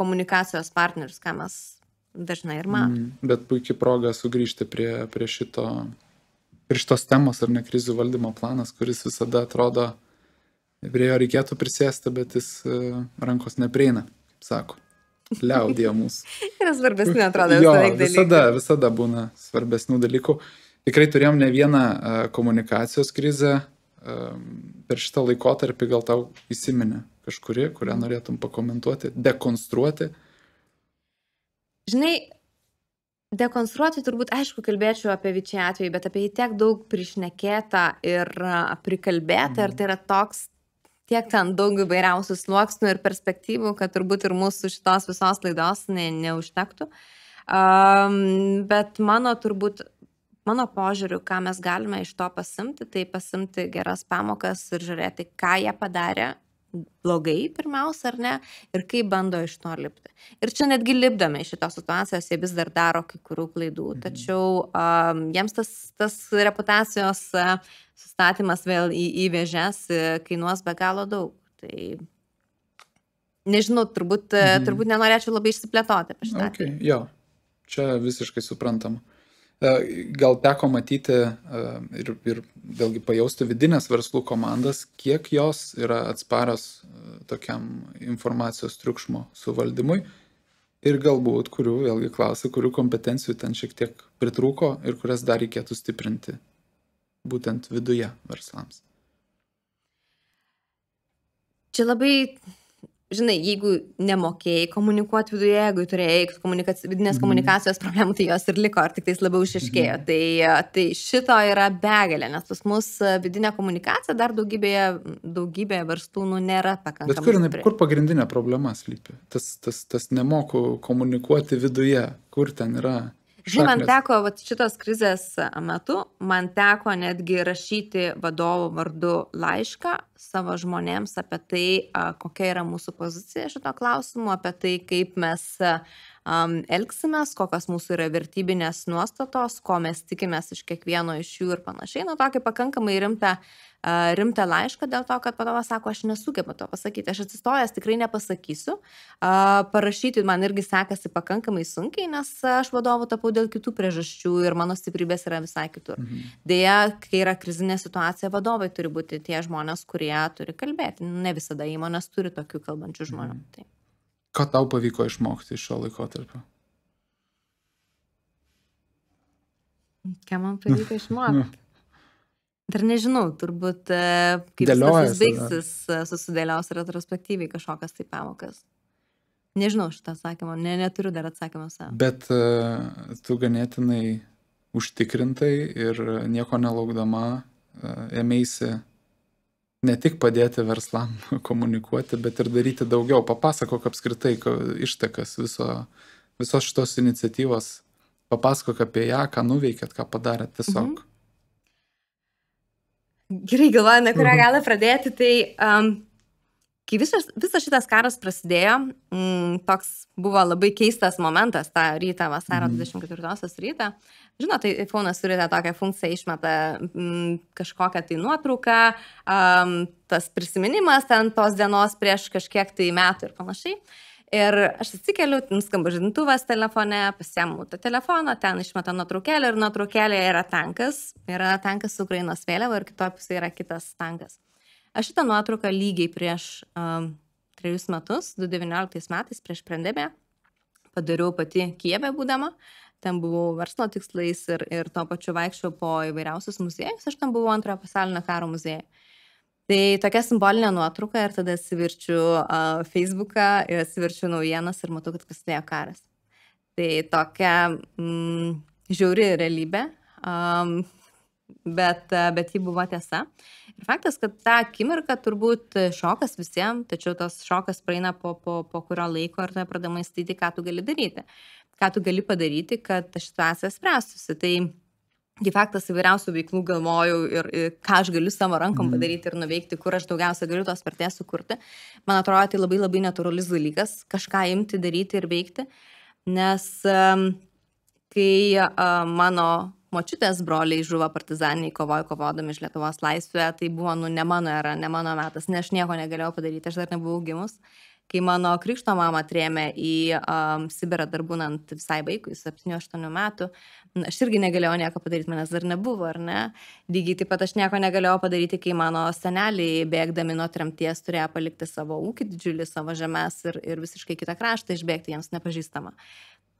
komunikacijos partnerius, ką mes dažnai ir matome.
Mm, bet puikiai proga sugrįžti prie, prie šito ir šitos temos ar ne krizių valdymo planas, kuris visada atrodo, prie jo reikėtų prisėsti, bet jis e, rankos neprieina, kaip sako. Liaudė mūsų.
Yra svarbesnių, atrodo,
jo, visada, visada būna svarbesnių dalykų. Tikrai turėjom ne vieną uh, komunikacijos krizę uh, per šitą laikotarpį, gal tau įsiminė kažkuri, kurią norėtum pakomentuoti, dekonstruoti.
Žinai, Dekonstruoti turbūt, aišku, kalbėčiau apie Vičiai atvejį, bet apie jį tiek daug prišnekėta ir prikalbėta ir tai yra toks tiek ten daug įvairiausių sluoksnių ir perspektyvų, kad turbūt ir mūsų šitos visos laidos ne, neužtektų. Um, bet mano turbūt, mano požiūriu, ką mes galime iš to pasimti, tai pasimti geras pamokas ir žiūrėti, ką jie padarė blogai pirmiausia, ar ne, ir kaip bando iš to lipti. Ir čia netgi lipdami iš šitos situacijos, jie vis dar daro kai kurių klaidų, mhm. tačiau um, jiems tas, tas reputacijos uh, sustatymas vėl į, į vėžes uh, kainuos be galo daug. Tai nežinau, turbūt, mhm. turbūt nenorėčiau labai išsiplėtoti apie šitą.
Okay, jo, čia visiškai suprantama. E, gal teko matyti e, ir, ir vėlgi pajausti vidinės verslų komandas, kiek jos yra atsparios e, tokiam informacijos triukšmo suvaldymui ir galbūt, kurių, vėlgi klausiu, kurių kompetencijų ten šiek tiek pritrūko ir kurias dar reikėtų stiprinti būtent viduje verslams.
Čia labai žinai, jeigu nemokėjai komunikuoti viduje, jeigu turėjai komunikaci vidinės mm. komunikacijos problemų, tai jos ir liko, ar tik tais labiau išiškėjo. Mm. Tai, tai šito yra begalė, nes pas mus vidinė komunikacija dar daugybėje, daugybėje verslų nu, nėra pakankamai.
Bet kur, stipri. kur pagrindinė problema slypi? Tas, tas, tas nemoku komunikuoti viduje, kur ten yra
Žinai, man teko vat, šitos krizės metu, man teko netgi rašyti vadovo vardu laišką savo žmonėms apie tai, kokia yra mūsų pozicija šito klausimu, apie tai, kaip mes um, elgsimės, kokios mūsų yra vertybinės nuostatos, ko mes tikimės iš kiekvieno iš jų ir panašiai. Na, tokį pakankamai rimtą, uh, rimtą laišką dėl to, kad vadovas sako, aš nesugebu to pasakyti, aš atsistojęs tikrai nepasakysiu. Uh, parašyti man irgi sekasi pakankamai sunkiai, nes aš vadovu tapau dėl kitų priežasčių ir mano stiprybės yra visai kitur. Mhm. Deja, kai yra krizinė situacija, vadovai turi būti tie žmonės, kurie turi kalbėti. Ne visada įmonės turi tokių kalbančių žmonių. Mhm. Tai.
Ką tau pavyko išmokti iš šio laikotarpio?
Ką man pavyko išmokti? Dar nežinau, turbūt e, kaip viskas baigsis, e, susidėlios retrospektyviai kažkokias tai pamokas. Nežinau šitą atsakymą, ne, neturiu dar atsakymą savo.
Bet uh, tu ganėtinai užtikrintai ir nieko nelaukdama uh, ėmėsi ne tik padėti verslam komunikuoti, bet ir daryti daugiau. Papasakok apskritai ištakas viso, visos šitos iniciatyvos, papasakok apie ją, ką nuveikėt, ką padarėt tiesiog. Mhm.
Gerai, galvoju, nuo kurio mhm. galą pradėti, tai um, kai visas, visas šitas karas prasidėjo, mm, toks buvo labai keistas momentas tą rytą, vasaro mm. 24 rytą. Žinot, tai iPhone'as turi tą tokią funkciją, išmeta mm, kažkokią tai nuotrauką, um, tas prisiminimas ten tos dienos prieš kažkiek tai metų ir panašiai. Ir aš atsikeliu, nuskamba žadintuvas telefone, pasiemu tą telefoną, ten išmeta nuotraukėlę ir nuotraukėlė yra tankas, yra tankas su Ukrainos vėliava ir kitoje pusėje yra kitas tankas. Aš šitą nuotrauką lygiai prieš um, trejus metus, 2019 metais, prieš pandemiją, padariau pati Kievė būdama. Ten buvau verslo tikslais ir, ir tuo pačiu vaikščiau po įvairiausius muziejus. Aš ten buvau antrojo pasaulinio karo muziejuje. Tai tokia simbolinė nuotrauka ir tada atsiverčiu uh, Facebooką ir atsiverčiu naujienas ir matau, kad prasidėjo karas. Tai tokia mm, žiauri realybė, um, bet, bet ji buvo tiesa. Ir faktas, kad tą akimirką turbūt šokas visiems, tačiau tas šokas praeina po, po, po kurio laiko ir tada pradeda mąstyti, ką tu gali daryti. Ką tu gali padaryti, kad ta situacija spręstųsi. Tai Gi faktas įvairiausių veiklų galvojau ir, ir ką aš galiu savo rankom mhm. padaryti ir nuveikti, kur aš daugiausia galiu tos vertės sukurti. Man atrodo, tai labai labai natūralus dalykas kažką imti, daryti ir veikti, nes um, kai uh, mano močiutės broliai žuvo partizaniniai kovoje kovodami iš Lietuvos laisvę, tai buvo, nu, ne mano era, ne mano metas, ne aš nieko negalėjau padaryti, aš dar nebuvau gimus. Kai mano krikšto mama trėmė į um, Sibirą dar būnant visai vaikui, 7-8 metų, aš irgi negalėjau nieko padaryti, manęs dar nebuvo, ar ne? Lygiai taip pat aš nieko negalėjau padaryti, kai mano seneliai bėgdami nuo tremties turėjo palikti savo ūkį didžiulį, savo žemės ir, ir visiškai kitą kraštą išbėgti jiems nepažįstamą.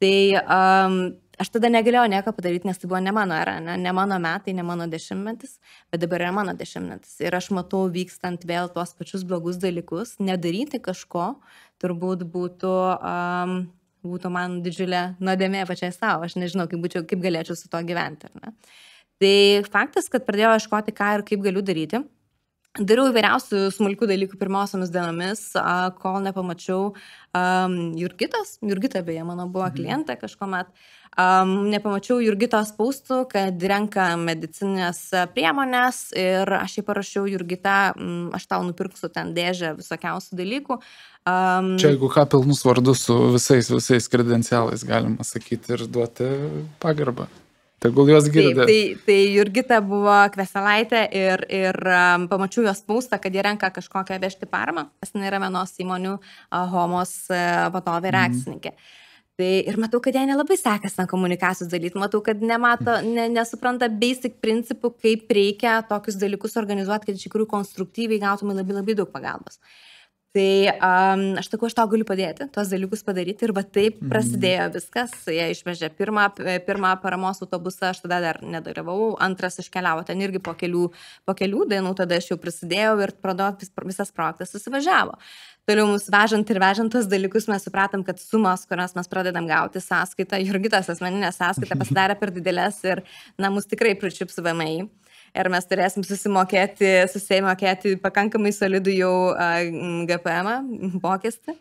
Tai um, aš tada negalėjau nieko padaryti, nes tai buvo ne mano era, ne, ne mano metai, ne mano dešimtmetis, bet dabar yra mano dešimtmetis. Ir aš matau vykstant vėl tuos pačius blogus dalykus, nedaryti kažko turbūt būtų, um, būtų man didžiulė nuodėmė pačiai savo, aš nežinau, kaip, būčiau, kaip galėčiau su to gyventi. Tai faktas, kad pradėjau ieškoti, ką ir kaip galiu daryti. Dariau įvairiausių smulkių dalykų pirmosiomis dienomis, kol nepamačiau um, Jurgitos, Jurgita beje mano buvo mhm. klientė kažkuomet, um, nepamačiau Jurgitos paustų, kad renka medicinės priemonės ir aš jai parašiau Jurgita, um, aš tau nupirksiu ten dėžę visokiausių dalykų.
Um, Čia jeigu ką pilnus vardus su visais, visais kredencialais galima sakyti ir duoti pagarbą. Tegul jos girdi.
Taip, tai, tai Jurgita buvo kveselaitė ir, ir um, pamačiau jos paustą, kad jie renka kažkokią vežti paramą. Jis yra vienos įmonių uh, homos uh, vadovė ir mm. akcininkė. Tai ir matau, kad jai nelabai sekasi ant komunikacijos dalyti, matau, kad nemato, ne, nesupranta basic principų, kaip reikia tokius dalykus organizuoti, kad iš tikrųjų konstruktyviai gautume labai labai daug pagalbos. Uh, Tai um, aš sakau, aš tau galiu padėti, tuos dalykus padaryti ir va taip mhm. prasidėjo viskas. Jie išvežė pirmą, pirmą paramos autobusą, aš tada dar nedalyvau, antras iškeliavo ten irgi po kelių, po kelių dienų, tada aš jau prisidėjau ir pradėjo vis, visas projektas susivažiavo. Toliau mus vežant ir vežant tos dalykus mes supratom, kad sumos, kurias mes pradedam gauti sąskaitą, Jurgitas asmeninė sąskaita pasidarė per didelės ir, na, mus tikrai pričiups VMI ir mes turėsim susimokėti, susimokėti pakankamai solidų jau GPM mokestį.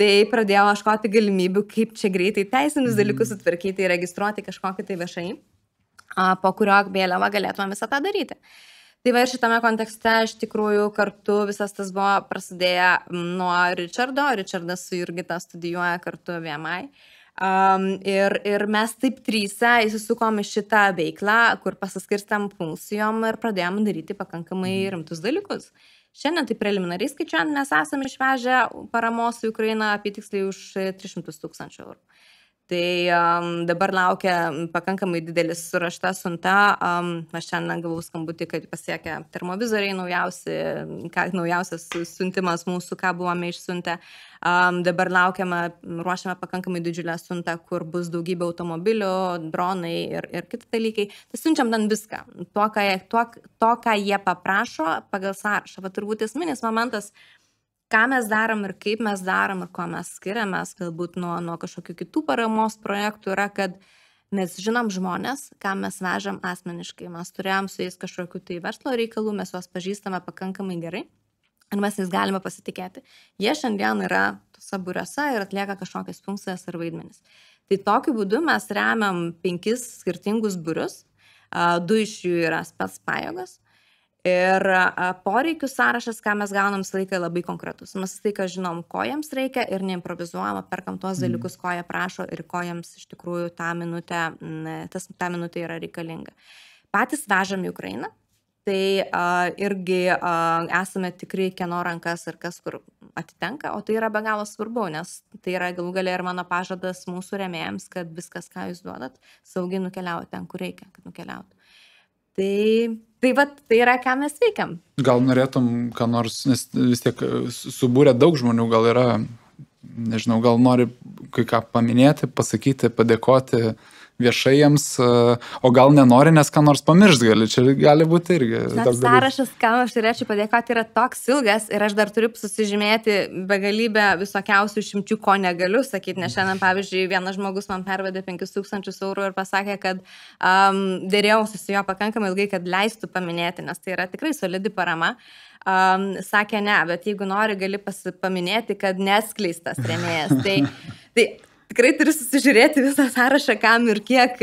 Tai pradėjau ieškoti galimybių, kaip čia greitai teisinius dalykus sutvarkyti, registruoti kažkokį tai viešai, po kurio vėliavą galėtume visą tą daryti. Tai va ir šitame kontekste iš tikrųjų kartu visas tas buvo prasidėję nuo Richardo, Richardas su Jurgita studijuoja kartu VMI. Um, ir, ir mes taip trysia įsisukom į šitą veiklą, kur pasiskirstam funkcijom ir pradėjom daryti pakankamai mhm. rimtus dalykus. Šiandien tai preliminariai skaičiuojant, mes esame išvežę paramos į Ukrainą apie tiksliai už 300 tūkstančių eurų. Tai um, dabar laukia pakankamai didelis surašta sunta. Um, aš šiandien gavau skambutį, kad pasiekė termovizoriai naujausi, ką, naujausias siuntimas mūsų, ką buvome išsiuntę. Um, dabar laukiame, ruošiame pakankamai didžiulę siuntą, kur bus daugybė automobilių, dronai ir, ir kiti dalykai. Tai siunčiam ten viską. To, ką, to, to, ką jie paprašo pagal sąrašą. Va turbūt esminis momentas ką mes darom ir kaip mes darom ir kuo mes skiriamės galbūt nuo, nuo kažkokių kitų paramos projektų yra, kad mes žinom žmonės, ką mes vežam asmeniškai. Mes turėjom su jais kažkokių tai verslo reikalų, mes juos pažįstame pakankamai gerai ir mes jais galime pasitikėti. Jie šiandien yra tose būriuose ir atlieka kažkokias funkcijas ar vaidmenis. Tai tokiu būdu mes remiam penkis skirtingus biurus, du iš jų yra spets pajėgos Ir poreikių sąrašas, ką mes gaunam, visą laiką labai konkretus. Mes visą laiką žinom, ko jiems reikia ir neimprovizuojama, perkam tuos mm. dalykus, ko jie prašo ir ko jiems iš tikrųjų tą minutę, tas, tą minutę yra reikalinga. Patys vežam į Ukrainą, tai uh, irgi uh, esame tikrai kieno rankas ir kas kur atitenka, o tai yra be galo svarbu, nes tai yra galų galia ir mano pažadas mūsų remėjams, kad viskas, ką jūs duodat, saugiai nukeliauja ten, kur reikia, kad nukeliautų. Tai, tai, va, tai yra, ką mes veikiam.
Gal norėtum, ką nors, nes vis tiek subūrė daug žmonių, gal yra, nežinau, gal nori kai ką paminėti, pasakyti, padėkoti, viešai jiems, e, o gal nenori, nes ką nors pamiršt gali, čia gali būti irgi.
Tas sąrašas, ką aš turėčiau padėkoti, yra toks ilgas ir aš dar turiu susižymėti begalybę visokiausių išimčių, ko negaliu sakyti, nes šiandien, pavyzdžiui, vienas žmogus man pervedė 5000 eurų ir pasakė, kad um, dėrėjausi su juo pakankamai ilgai, kad leistų paminėti, nes tai yra tikrai solidi parama. Um, sakė ne, bet jeigu nori, gali paminėti, kad neskleistas remėjas. Tai, tai tikrai turiu susižiūrėti visą sąrašą, kam ir kiek,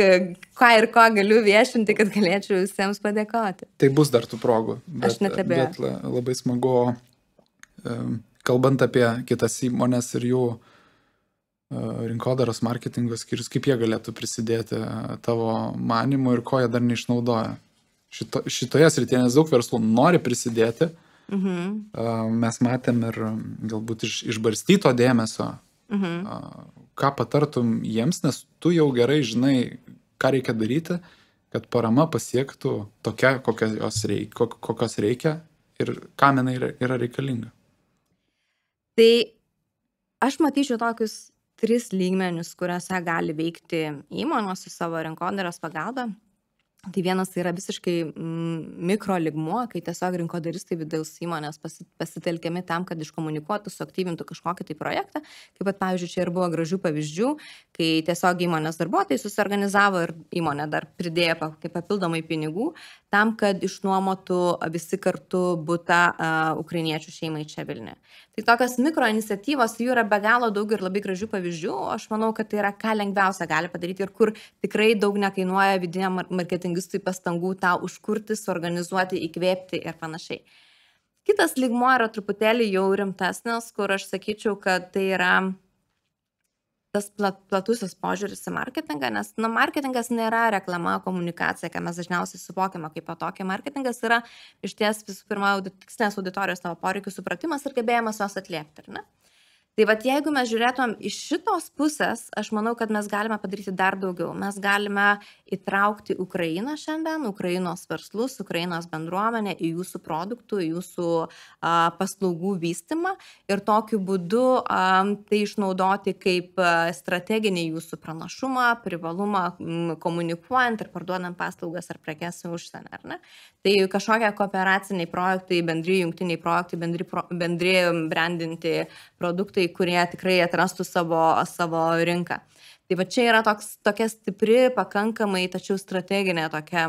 ką ir ko galiu viešinti, kad galėčiau visiems padėkoti.
Tai bus dar tų progų.
Bet, Aš net abejoju.
Bet labai smagu, kalbant apie kitas įmonės ir jų e, rinkodaros marketingo skyrius, kaip jie galėtų prisidėti tavo manimu ir ko jie dar neišnaudoja. Šito, šitoje srityje, nes daug verslų nori prisidėti. Mhm. Mes matėm ir galbūt iš, išbarstyto dėmesio, mhm ką patartum jiems, nes tu jau gerai žinai, ką reikia daryti, kad parama pasiektų tokia, kokios reikia, kokios reikia ir kam jinai yra reikalinga.
Tai aš matyčiau tokius tris lygmenius, kuriuose gali veikti įmonės su savo rinkodaros pagalba. Tai vienas tai yra visiškai mm, mikro ligmuo, kai tiesiog rinkodaristai vidaus įmonės pasitelkiami tam, kad iškomunikuotų, suaktyvintų kažkokį tai projektą. Kaip pat, pavyzdžiui, čia ir buvo gražių pavyzdžių, kai tiesiog įmonės darbuotojai susiorganizavo ir įmonė dar pridėjo kaip papildomai pinigų tam, kad išnuomotų visi kartu būtą uh, ukrainiečių šeimai čia Vilniuje. Tai tokios mikro iniciatyvos, jų yra be galo daug ir labai gražių pavyzdžių. Aš manau, kad tai yra ką lengviausia gali padaryti ir kur tikrai daug nekainuoja vidiniam marketingistui pastangų tą užkurti, suorganizuoti, įkvėpti ir panašiai. Kitas lygmo yra truputėlį jau rimtesnis, kur aš sakyčiau, kad tai yra tas plat, platusis požiūris į marketingą, nes nu, marketingas nėra reklama, komunikacija, ką mes dažniausiai suvokiame kaip patokį. Marketingas yra iš ties visų pirma tikslinės auditorijos tavo poreikių supratimas ir gebėjimas juos atliepti. Ne? Tai vad jeigu mes žiūrėtumėm iš šitos pusės, aš manau, kad mes galime padaryti dar daugiau. Mes galime įtraukti Ukrainą šiandien, Ukrainos verslus, Ukrainos bendruomenę į jūsų produktų, į jūsų a, paslaugų vystimą ir tokiu būdu a, tai išnaudoti kaip strateginį jūsų pranašumą, privalumą m, komunikuojant ir parduodant paslaugas ar prekes užsienį. Tai kažkokie kooperaciniai projektai, bendri jungtiniai projektai, bendri, pro, bendri brandinti produktai kurie tikrai atrastų savo, savo rinką. Tai va čia yra toks, tokia stipri, pakankamai, tačiau strateginė tokia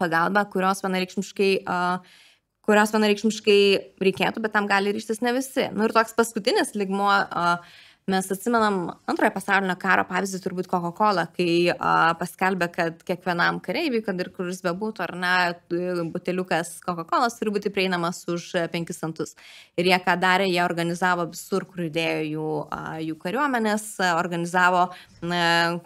pagalba, kurios vienareikšmiškai, uh, kurios vienareikšmiškai reikėtų, bet tam gali ryštis ne visi. Nu ir toks paskutinis ligmuo, uh, Mes atsimenam antrojo pasaulinio karo pavyzdį turbūt Coca-Cola, kai a, paskelbė, kad kiekvienam kareiviui, kad ir kuris bebūtų, ar ne, buteliukas Coca-Cola turi būti prieinamas už 5 centus. Ir jie ką darė, jie organizavo visur, kur judėjo jų, a, jų kariuomenės, organizavo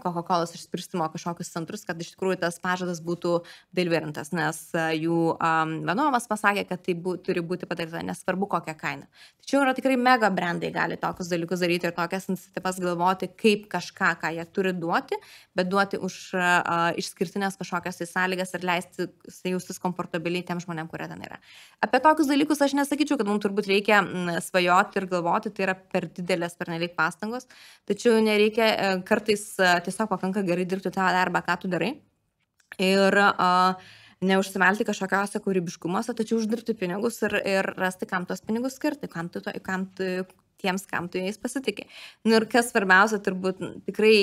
Coca-Cola išspirstimo kažkokius centrus, kad iš tikrųjų tas pažadas būtų dėlvirintas, nes jų a, vadovas pasakė, kad tai bū, turi būti padaryta nesvarbu kokią kainą. Tačiau yra tikrai mega brandai gali tokius dalykus daryti ir tokias iniciatyvas galvoti, kaip kažką, ką jie turi duoti, bet duoti už uh, išskirtinės kažkokias tai sąlygas ir leisti jaustis komfortabiliai tiem žmonėm, kurie ten yra. Apie tokius dalykus aš nesakyčiau, kad mums turbūt reikia svajoti ir galvoti, tai yra per didelės, per nelik pastangos, tačiau nereikia, kartais tiesiog pakanka gerai dirbti tą darbą, ką tu darai. Ir uh, neužsivelti kažkokiuose kūrybiškumuose, tačiau uždirbti pinigus ir, ir rasti, kam tos pinigus skirti, kam tu, kam tu, tiems, kam tu jais pasitikė. Nu, ir kas svarbiausia, turbūt tikrai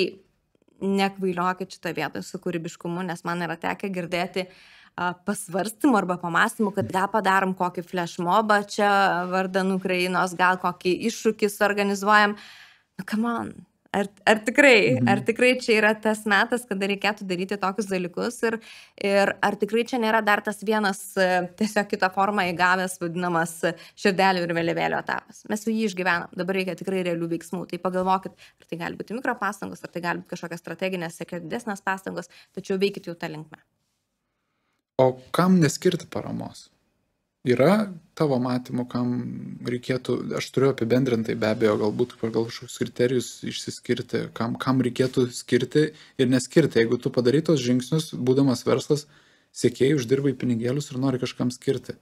nekvailiokit šitą vietą su kūrybiškumu, nes man yra tekę girdėti a, pasvarstymų arba pamastymų, kad gal padarom kokį flashmobą čia vardan Ukrainos, gal kokį iššūkį suorganizuojam. Na, nu, come on, Ar, ar, tikrai, mhm. ar tikrai čia yra tas metas, kada reikėtų daryti tokius dalykus ir, ir ar tikrai čia nėra dar tas vienas tiesiog kitą formą įgavęs vadinamas širdelių ir vėliavėlio etapas. Mes jau jį išgyvenam, dabar reikia tikrai realių veiksmų. Tai pagalvokit, ar tai gali būti mikropastangos, ar tai gali būti kažkokios strateginės, sėkmės didesnės pastangos, tačiau veikit jau tą linkmę.
O kam neskirti paramos? Yra tavo matymu, kam reikėtų, aš turiu apibendrintai be abejo, galbūt pagal kažkokius kriterijus išsiskirti, kam, kam reikėtų skirti ir neskirti. Jeigu tu padarai tos žingsnius, būdamas verslas, sėkėjai uždirbai pinigėlius ir nori kažkam skirti.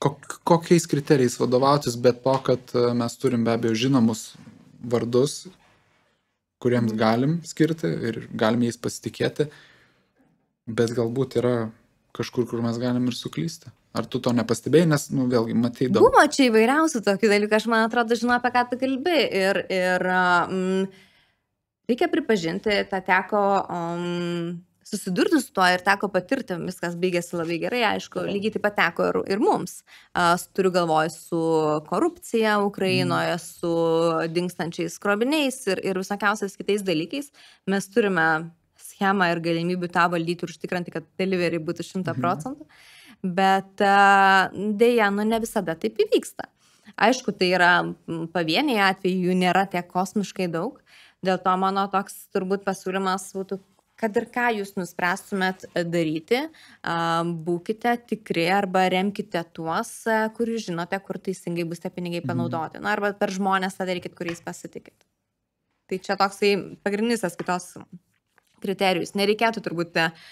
Kok, kokiais kriterijais vadovautis, bet to, kad e, mes turim be abejo žinomus vardus, kuriems galim skirti ir galim jais pasitikėti, bet galbūt yra kažkur, kur mes galim ir suklysti. Ar tu to nepastebėjai, nes, nu, vėlgi, matai daug.
Buvo čia įvairiausių tokių dalykų, aš man atrodo, žinau, apie ką tu kalbi. Ir, ir um, reikia pripažinti, tą teko um, susidurti su tuo ir teko patirti, viskas baigėsi labai gerai, aišku, lygiai taip pat teko ir, ir mums. Uh, turiu galvoj su korupcija Ukrainoje, mm. su dinkstančiais kroviniais ir, ir visokiausiais kitais dalykais. Mes turime schemą ir galimybių tą valdyti ir užtikrinti, kad delivery būtų 100 mhm. procentų. Mhm. Bet dėja, nu ne visada taip įvyksta. Aišku, tai yra pavieniai atvejai, jų nėra tiek kosmiškai daug. Dėl to mano toks turbūt pasiūlymas būtų, kad ir ką jūs nuspręstumėt daryti, būkite tikri arba remkite tuos, kur jūs žinote, kur teisingai bus tie pinigai mhm. panaudoti. Na, arba per žmonės tą darykit, kuriais pasitikit. Tai čia toksai pagrindinis kitos kriterijus. Nereikėtų turbūt uh,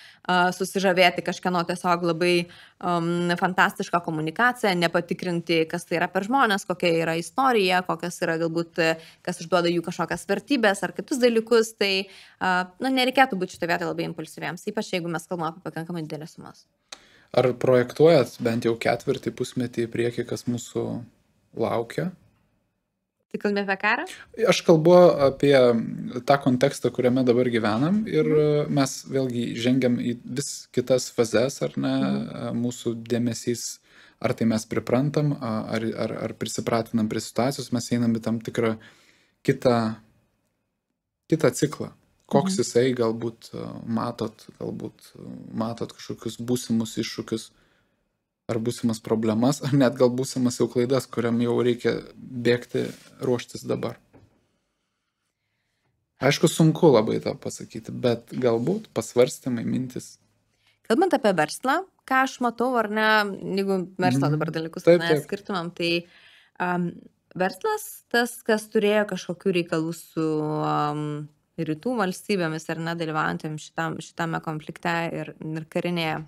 susižavėti kažkieno tiesiog labai um, fantastišką komunikaciją, nepatikrinti, kas tai yra per žmonės, kokia yra istorija, kokias yra galbūt, kas išduoda jų kažkokias vertybės ar kitus dalykus. Tai uh, nu, nereikėtų būti šitą vietą labai impulsyviems, ypač jeigu mes kalbame apie pakankamai didelės sumas.
Ar projektuojat bent jau ketvirtį pusmetį į priekį, kas mūsų laukia?
Tai kalbė apie karą?
Aš kalbu apie tą kontekstą, kuriame dabar gyvenam ir mhm. mes vėlgi žengiam į vis kitas fazes, ar ne, mhm. mūsų dėmesys, ar tai mes priprantam, ar, ar, ar prisipratinam prie situacijos, mes einam į tam tikrą kitą, kitą ciklą. Koks mhm. jisai galbūt matot, galbūt matot kažkokius būsimus iššūkius ar būsimas problemas, ar net gal būsimas jau klaidas, kuriam jau reikia bėgti, ruoštis dabar. Aišku, sunku labai tą pasakyti, bet galbūt pasvarstymai, mintis.
Kalbant apie verslą, ką aš matau, ar ne, jeigu verslo mhm. dabar dalykus taip, taip. skirtumam, tai um, verslas tas, kas turėjo kažkokių reikalų su um, rytų valstybėmis ar nedalyvaujantėm šitam, šitame konflikte ir, ir karinėje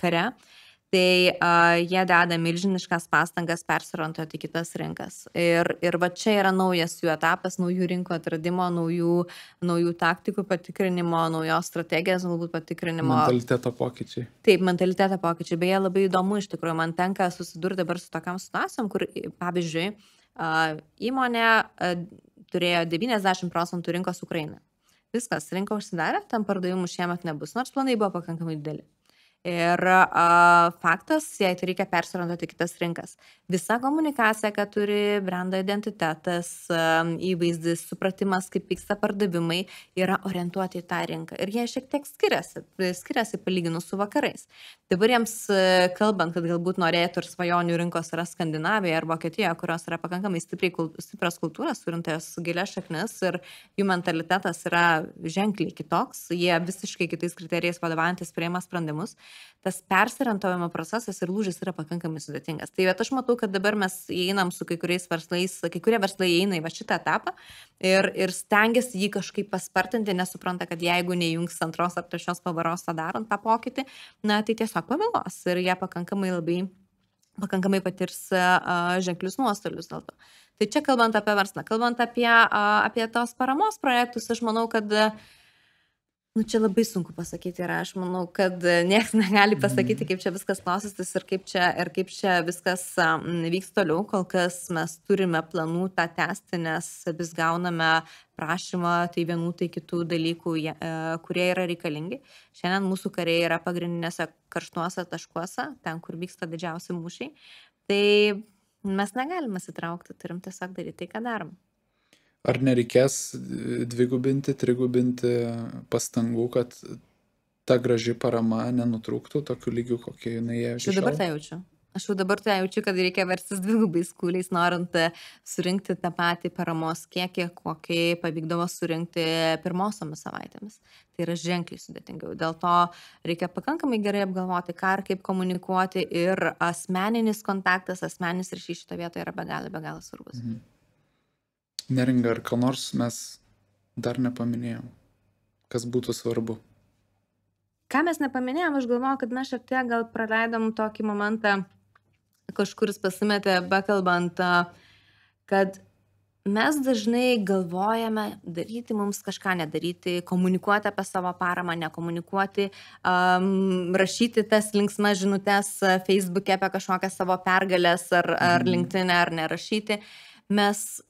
kare, uh, tai a, jie deda milžiniškas pastangas persiorientuoti į kitas rinkas. Ir, ir va čia yra naujas jų etapas, naujų rinkų atradimo, naujų, naujų taktikų patikrinimo, naujos strategijos galbūt patikrinimo.
Mentaliteto pokyčiai.
Taip, mentaliteto pokyčiai. Beje, labai įdomu iš tikrųjų, man tenka susidurti dabar su tokiam situacijom, kur, pavyzdžiui, a, įmonė a, turėjo 90 procentų rinkos Ukrainai. Viskas, rinka užsidarė, tam pardavimų šiemet nebus, nors planai buvo pakankamai dideli Ir a, faktas, jei tai reikia persiorientuoti kitas rinkas. Visa komunikacija, kad turi brendo identitetas, a, įvaizdis, supratimas, kaip vyksta pardavimai, yra orientuoti į tą rinką. Ir jie šiek tiek skiriasi, skiriasi palyginus su vakarais. Dabar jiems kalbant, kad galbūt norėtų ir svajonių rinkos yra Skandinavija ar Vokietija, kurios yra pakankamai stipriai, stiprios kultūros, turintas gilias šaknis ir jų mentalitetas yra ženkliai kitoks, jie visiškai kitais kriterijais vadovantis prieima sprendimus tas persiorientavimo procesas ir lūžis yra pakankamai sudėtingas. Tai bet aš matau, kad dabar mes įeinam su kai kuriais verslais, kai kurie verslai įeina į va šitą etapą ir, ir stengiasi jį kažkaip paspartinti, nesupranta, kad jeigu neįjungs antros ar trečios pavaros tą darant tą pokytį, na tai tiesiog pavėlos ir jie pakankamai labai pakankamai patirs uh, ženklius nuostolius dėl to. Tai čia kalbant apie verslą, kalbant apie, uh, apie tos paramos projektus, aš manau, kad uh, Nu, čia labai sunku pasakyti ir aš manau, kad niekas negali pasakyti, kaip čia viskas klostysis ir kaip čia, ir kaip čia viskas vyks toliau. Kol kas mes turime planų tą tęsti, nes vis gauname prašymą tai vienų, tai kitų dalykų, e, kurie yra reikalingi. Šiandien mūsų kariai yra pagrindinėse karštuose taškuose, ten, kur vyksta didžiausi mūšiai. Tai mes negalime sitraukti, turim tiesiog daryti tai, ką darom.
Ar nereikės dvigubinti, trigubinti pastangų, kad ta graži parama nenutrūktų tokiu lygiu, kokie jinai
yra? Aš dabar tai jaučiu. Aš jau dabar tai jaučiu, kad reikia verstis dvigubais kūliais, norint surinkti tą patį paramos kiekį, kokį pavykdavo surinkti pirmosiomis savaitėmis. Tai yra ženkliai sudėtingiau. Dėl to reikia pakankamai gerai apgalvoti, ką ir kaip komunikuoti ir asmeninis kontaktas, asmeninis ryšys šito vietoje yra be galo, be galo svarbus. Mhm.
Neringa, ar ką nors mes dar nepaminėjom, kas būtų svarbu?
Ką mes nepaminėjom, aš galvoju, kad mes šiek tiek gal praleidom tokį momentą, kažkuris pasimetė, bekalbant, kad mes dažnai galvojame daryti mums kažką nedaryti, komunikuoti apie savo paramą, nekomunikuoti, um, rašyti tas linksmas žinutės Facebook'e apie kažkokias savo pergalės ar, ar mhm. LinkedIn ar nerašyti. Mes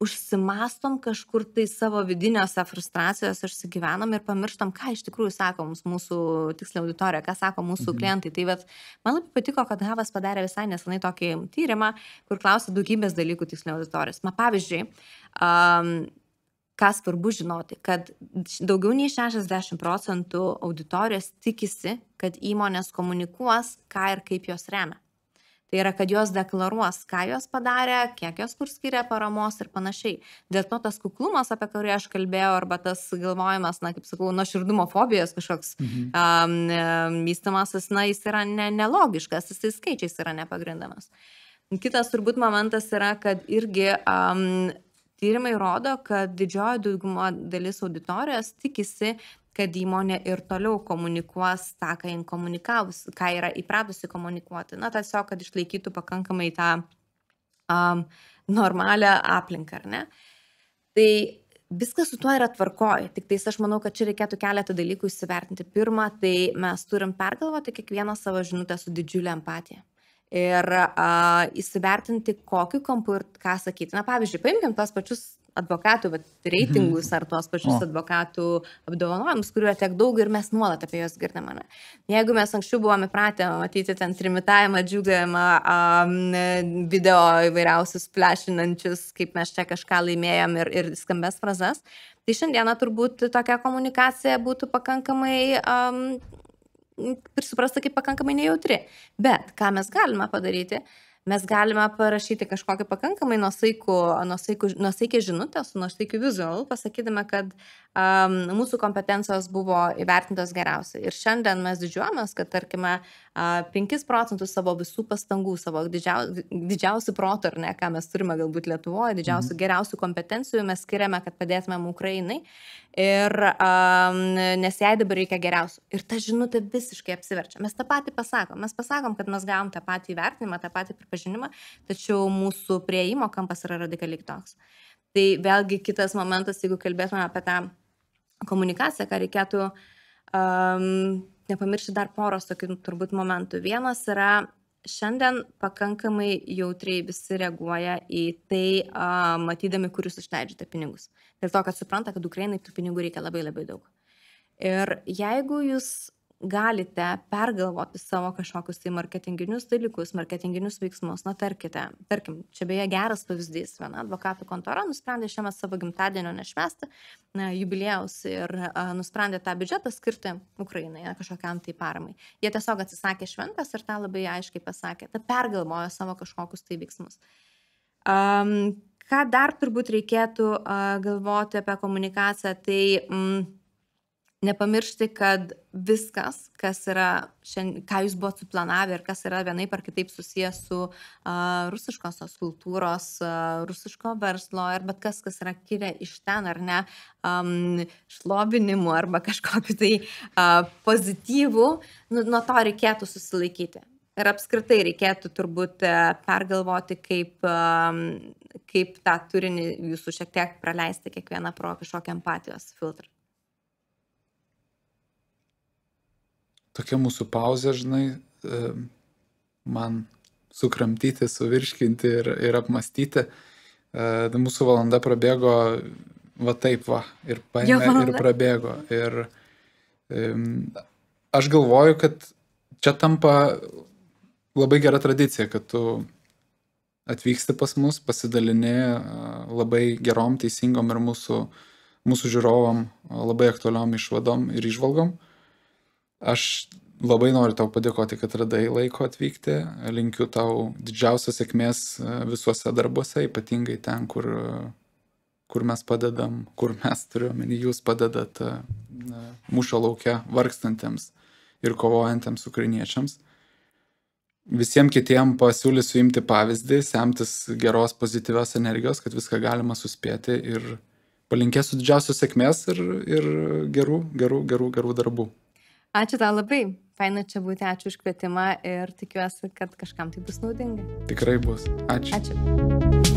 užsimastom kažkur tai savo vidiniuose frustracijose išsigyvenam ir pamirštam, ką iš tikrųjų sako mums mūsų tiksliau auditorija, ką sako mūsų mhm. klientai. Tai bet man labai patiko, kad Havas padarė visai nesenai tokį tyrimą, kur klausė daugybės dalykų tiksliau auditorijos. Na pavyzdžiui, um, ką svarbu žinoti, kad daugiau nei 60 procentų auditorijos tikisi, kad įmonės komunikuos, ką ir kaip jos remia. Tai yra, kad jos deklaruos, ką jos padarė, kiek jos kur skiria paramos ir panašiai. Dėl to tas kuklumas, apie kurį aš kalbėjau, arba tas galvojimas, na, kaip sakau, nuoširdumo fobijos kažkoks mhm. um, vystimasis, na, jis yra ne, nelogiškas, jis skaičiais yra nepagrindamas. Kitas turbūt momentas yra, kad irgi um, tyrimai rodo, kad didžioji dauguma dalis auditorijos tikisi, kad įmonė ir toliau komunikuos tą, ką jin komunikavus, ką yra įpratusi komunikuoti. Na, tiesiog, kad išlaikytų pakankamai tą um, normalią aplinką, ar ne? Tai viskas su tuo yra tvarkoje, tik tais aš manau, kad čia reikėtų keletą dalykų įsivertinti. Pirma, tai mes turim pergalvoti kiekvieną savo žinutę su didžiulė empatija. Ir uh, įsivertinti, kokiu kampu ir ką sakyti. Na, pavyzdžiui, paimkim tos pačius advokatų vat, reitingus mhm. ar tuos pačius advokatų apdovanojimus, kuriuo tiek daug ir mes nuolat apie juos girdame. Jeigu mes anksčiau buvome įpratę matyti ten trimitavimą, džiugavimą, um, video įvairiausius flešinančius, kaip mes čia kažką laimėjom ir, ir skambės frazes, tai šiandieną turbūt tokia komunikacija būtų pakankamai um, ir suprasta kaip pakankamai nejautri. Bet ką mes galime padaryti, mes galime parašyti kažkokį pakankamai nuosaikų, nuosaikų, nuosaikę žinutę su nuosaikiu vizualu, pasakydami, kad um, mūsų kompetencijos buvo įvertintos geriausiai. Ir šiandien mes didžiuojamės, kad, tarkime, uh, 5 procentus savo visų pastangų, savo didžiausių, didžiausių protų, ar ne, ką mes turime galbūt Lietuvoje, didžiausių mhm. geriausių kompetencijų mes skiriame, kad padėtumėm Ukrainai. Ir um, nes jai dabar reikia geriausių. Ir ta žinutė visiškai apsiverčia. Mes tą patį pasakom. Mes pasakom, kad mes gavom tą patį įvertinimą, tą patį pripažinimą, tačiau mūsų prieimo kampas yra radikaliai toks. Tai vėlgi kitas momentas, jeigu kalbėtume apie tą komunikaciją, ką reikėtų um, nepamiršti dar poros tokių turbūt momentų. Vienas yra šiandien pakankamai jautriai visi reaguoja į tai, uh, matydami, kur jūs išleidžiate pinigus. Dėl to, kad supranta, kad Ukrainai tų pinigų reikia labai labai daug. Ir jeigu jūs galite pergalvoti savo kažkokius tai marketinginius dalykus, marketinginius veiksmus. Na, tarkite, tarkim, čia beje geras pavyzdys. Viena advokatų kontora nusprendė šiemet savo gimtadienio nešvesti na, jubiliejaus ir a, nusprendė tą biudžetą skirti Ukrainai, na, kažkokiam tai paramai. Jie tiesiog atsisakė šventas ir tą labai aiškiai pasakė. Ta pergalvojo savo kažkokius tai veiksmus. Um, ką dar turbūt reikėtų uh, galvoti apie komunikaciją, tai mm, nepamiršti, kad viskas, kas yra, šiandien, ką jūs buvote suplanavę ir kas yra vienaip ar kitaip susijęs su uh, rusiškosios kultūros, uh, rusiško verslo ir bet kas, kas yra kilę iš ten ar ne, um, šlovinimu arba kažkokiu tai uh, pozityvu, nu, nuo to reikėtų susilaikyti. Ir apskritai reikėtų turbūt pergalvoti, kaip, kaip tą turinį jūsų šiek tiek praleisti kiekvieną pro kažkokią empatijos filtrą.
Tokia mūsų pauzė, žinai, e, man sukramtyti, suvirškinti ir, ir apmastyti. E, mūsų valanda prabėgo va taip va ir paėmė ir prabėgo. Ir aš galvoju, kad čia tampa labai gera tradicija, kad tu atvyksti pas mus, pasidalini e, labai gerom, teisingom ir mūsų, mūsų žiūrovom labai aktualiom išvadom ir išvalgom. Aš labai noriu tau padėkoti, kad radai laiko atvykti. Linkiu tau didžiausios sėkmės e, visuose darbuose, ypatingai ten, kur, kur mes padedam, kur mes turiuomenį, jūs padedat e, mūšio laukia vargstantiems ir kovojantiems ukrainiečiams. Visiems kitiems pasiūlysiu imti pavyzdį, semtis geros pozityvios energijos, kad viską galima suspėti ir palinkėsiu didžiausios sėkmės ir, ir gerų, gerų, gerų, gerų darbų.
Ačiū tau labai. Faina čia būti, ačiū už kvietimą ir tikiuosi, kad kažkam tai bus naudinga.
Tikrai bus. Ačiū.
Ačiū.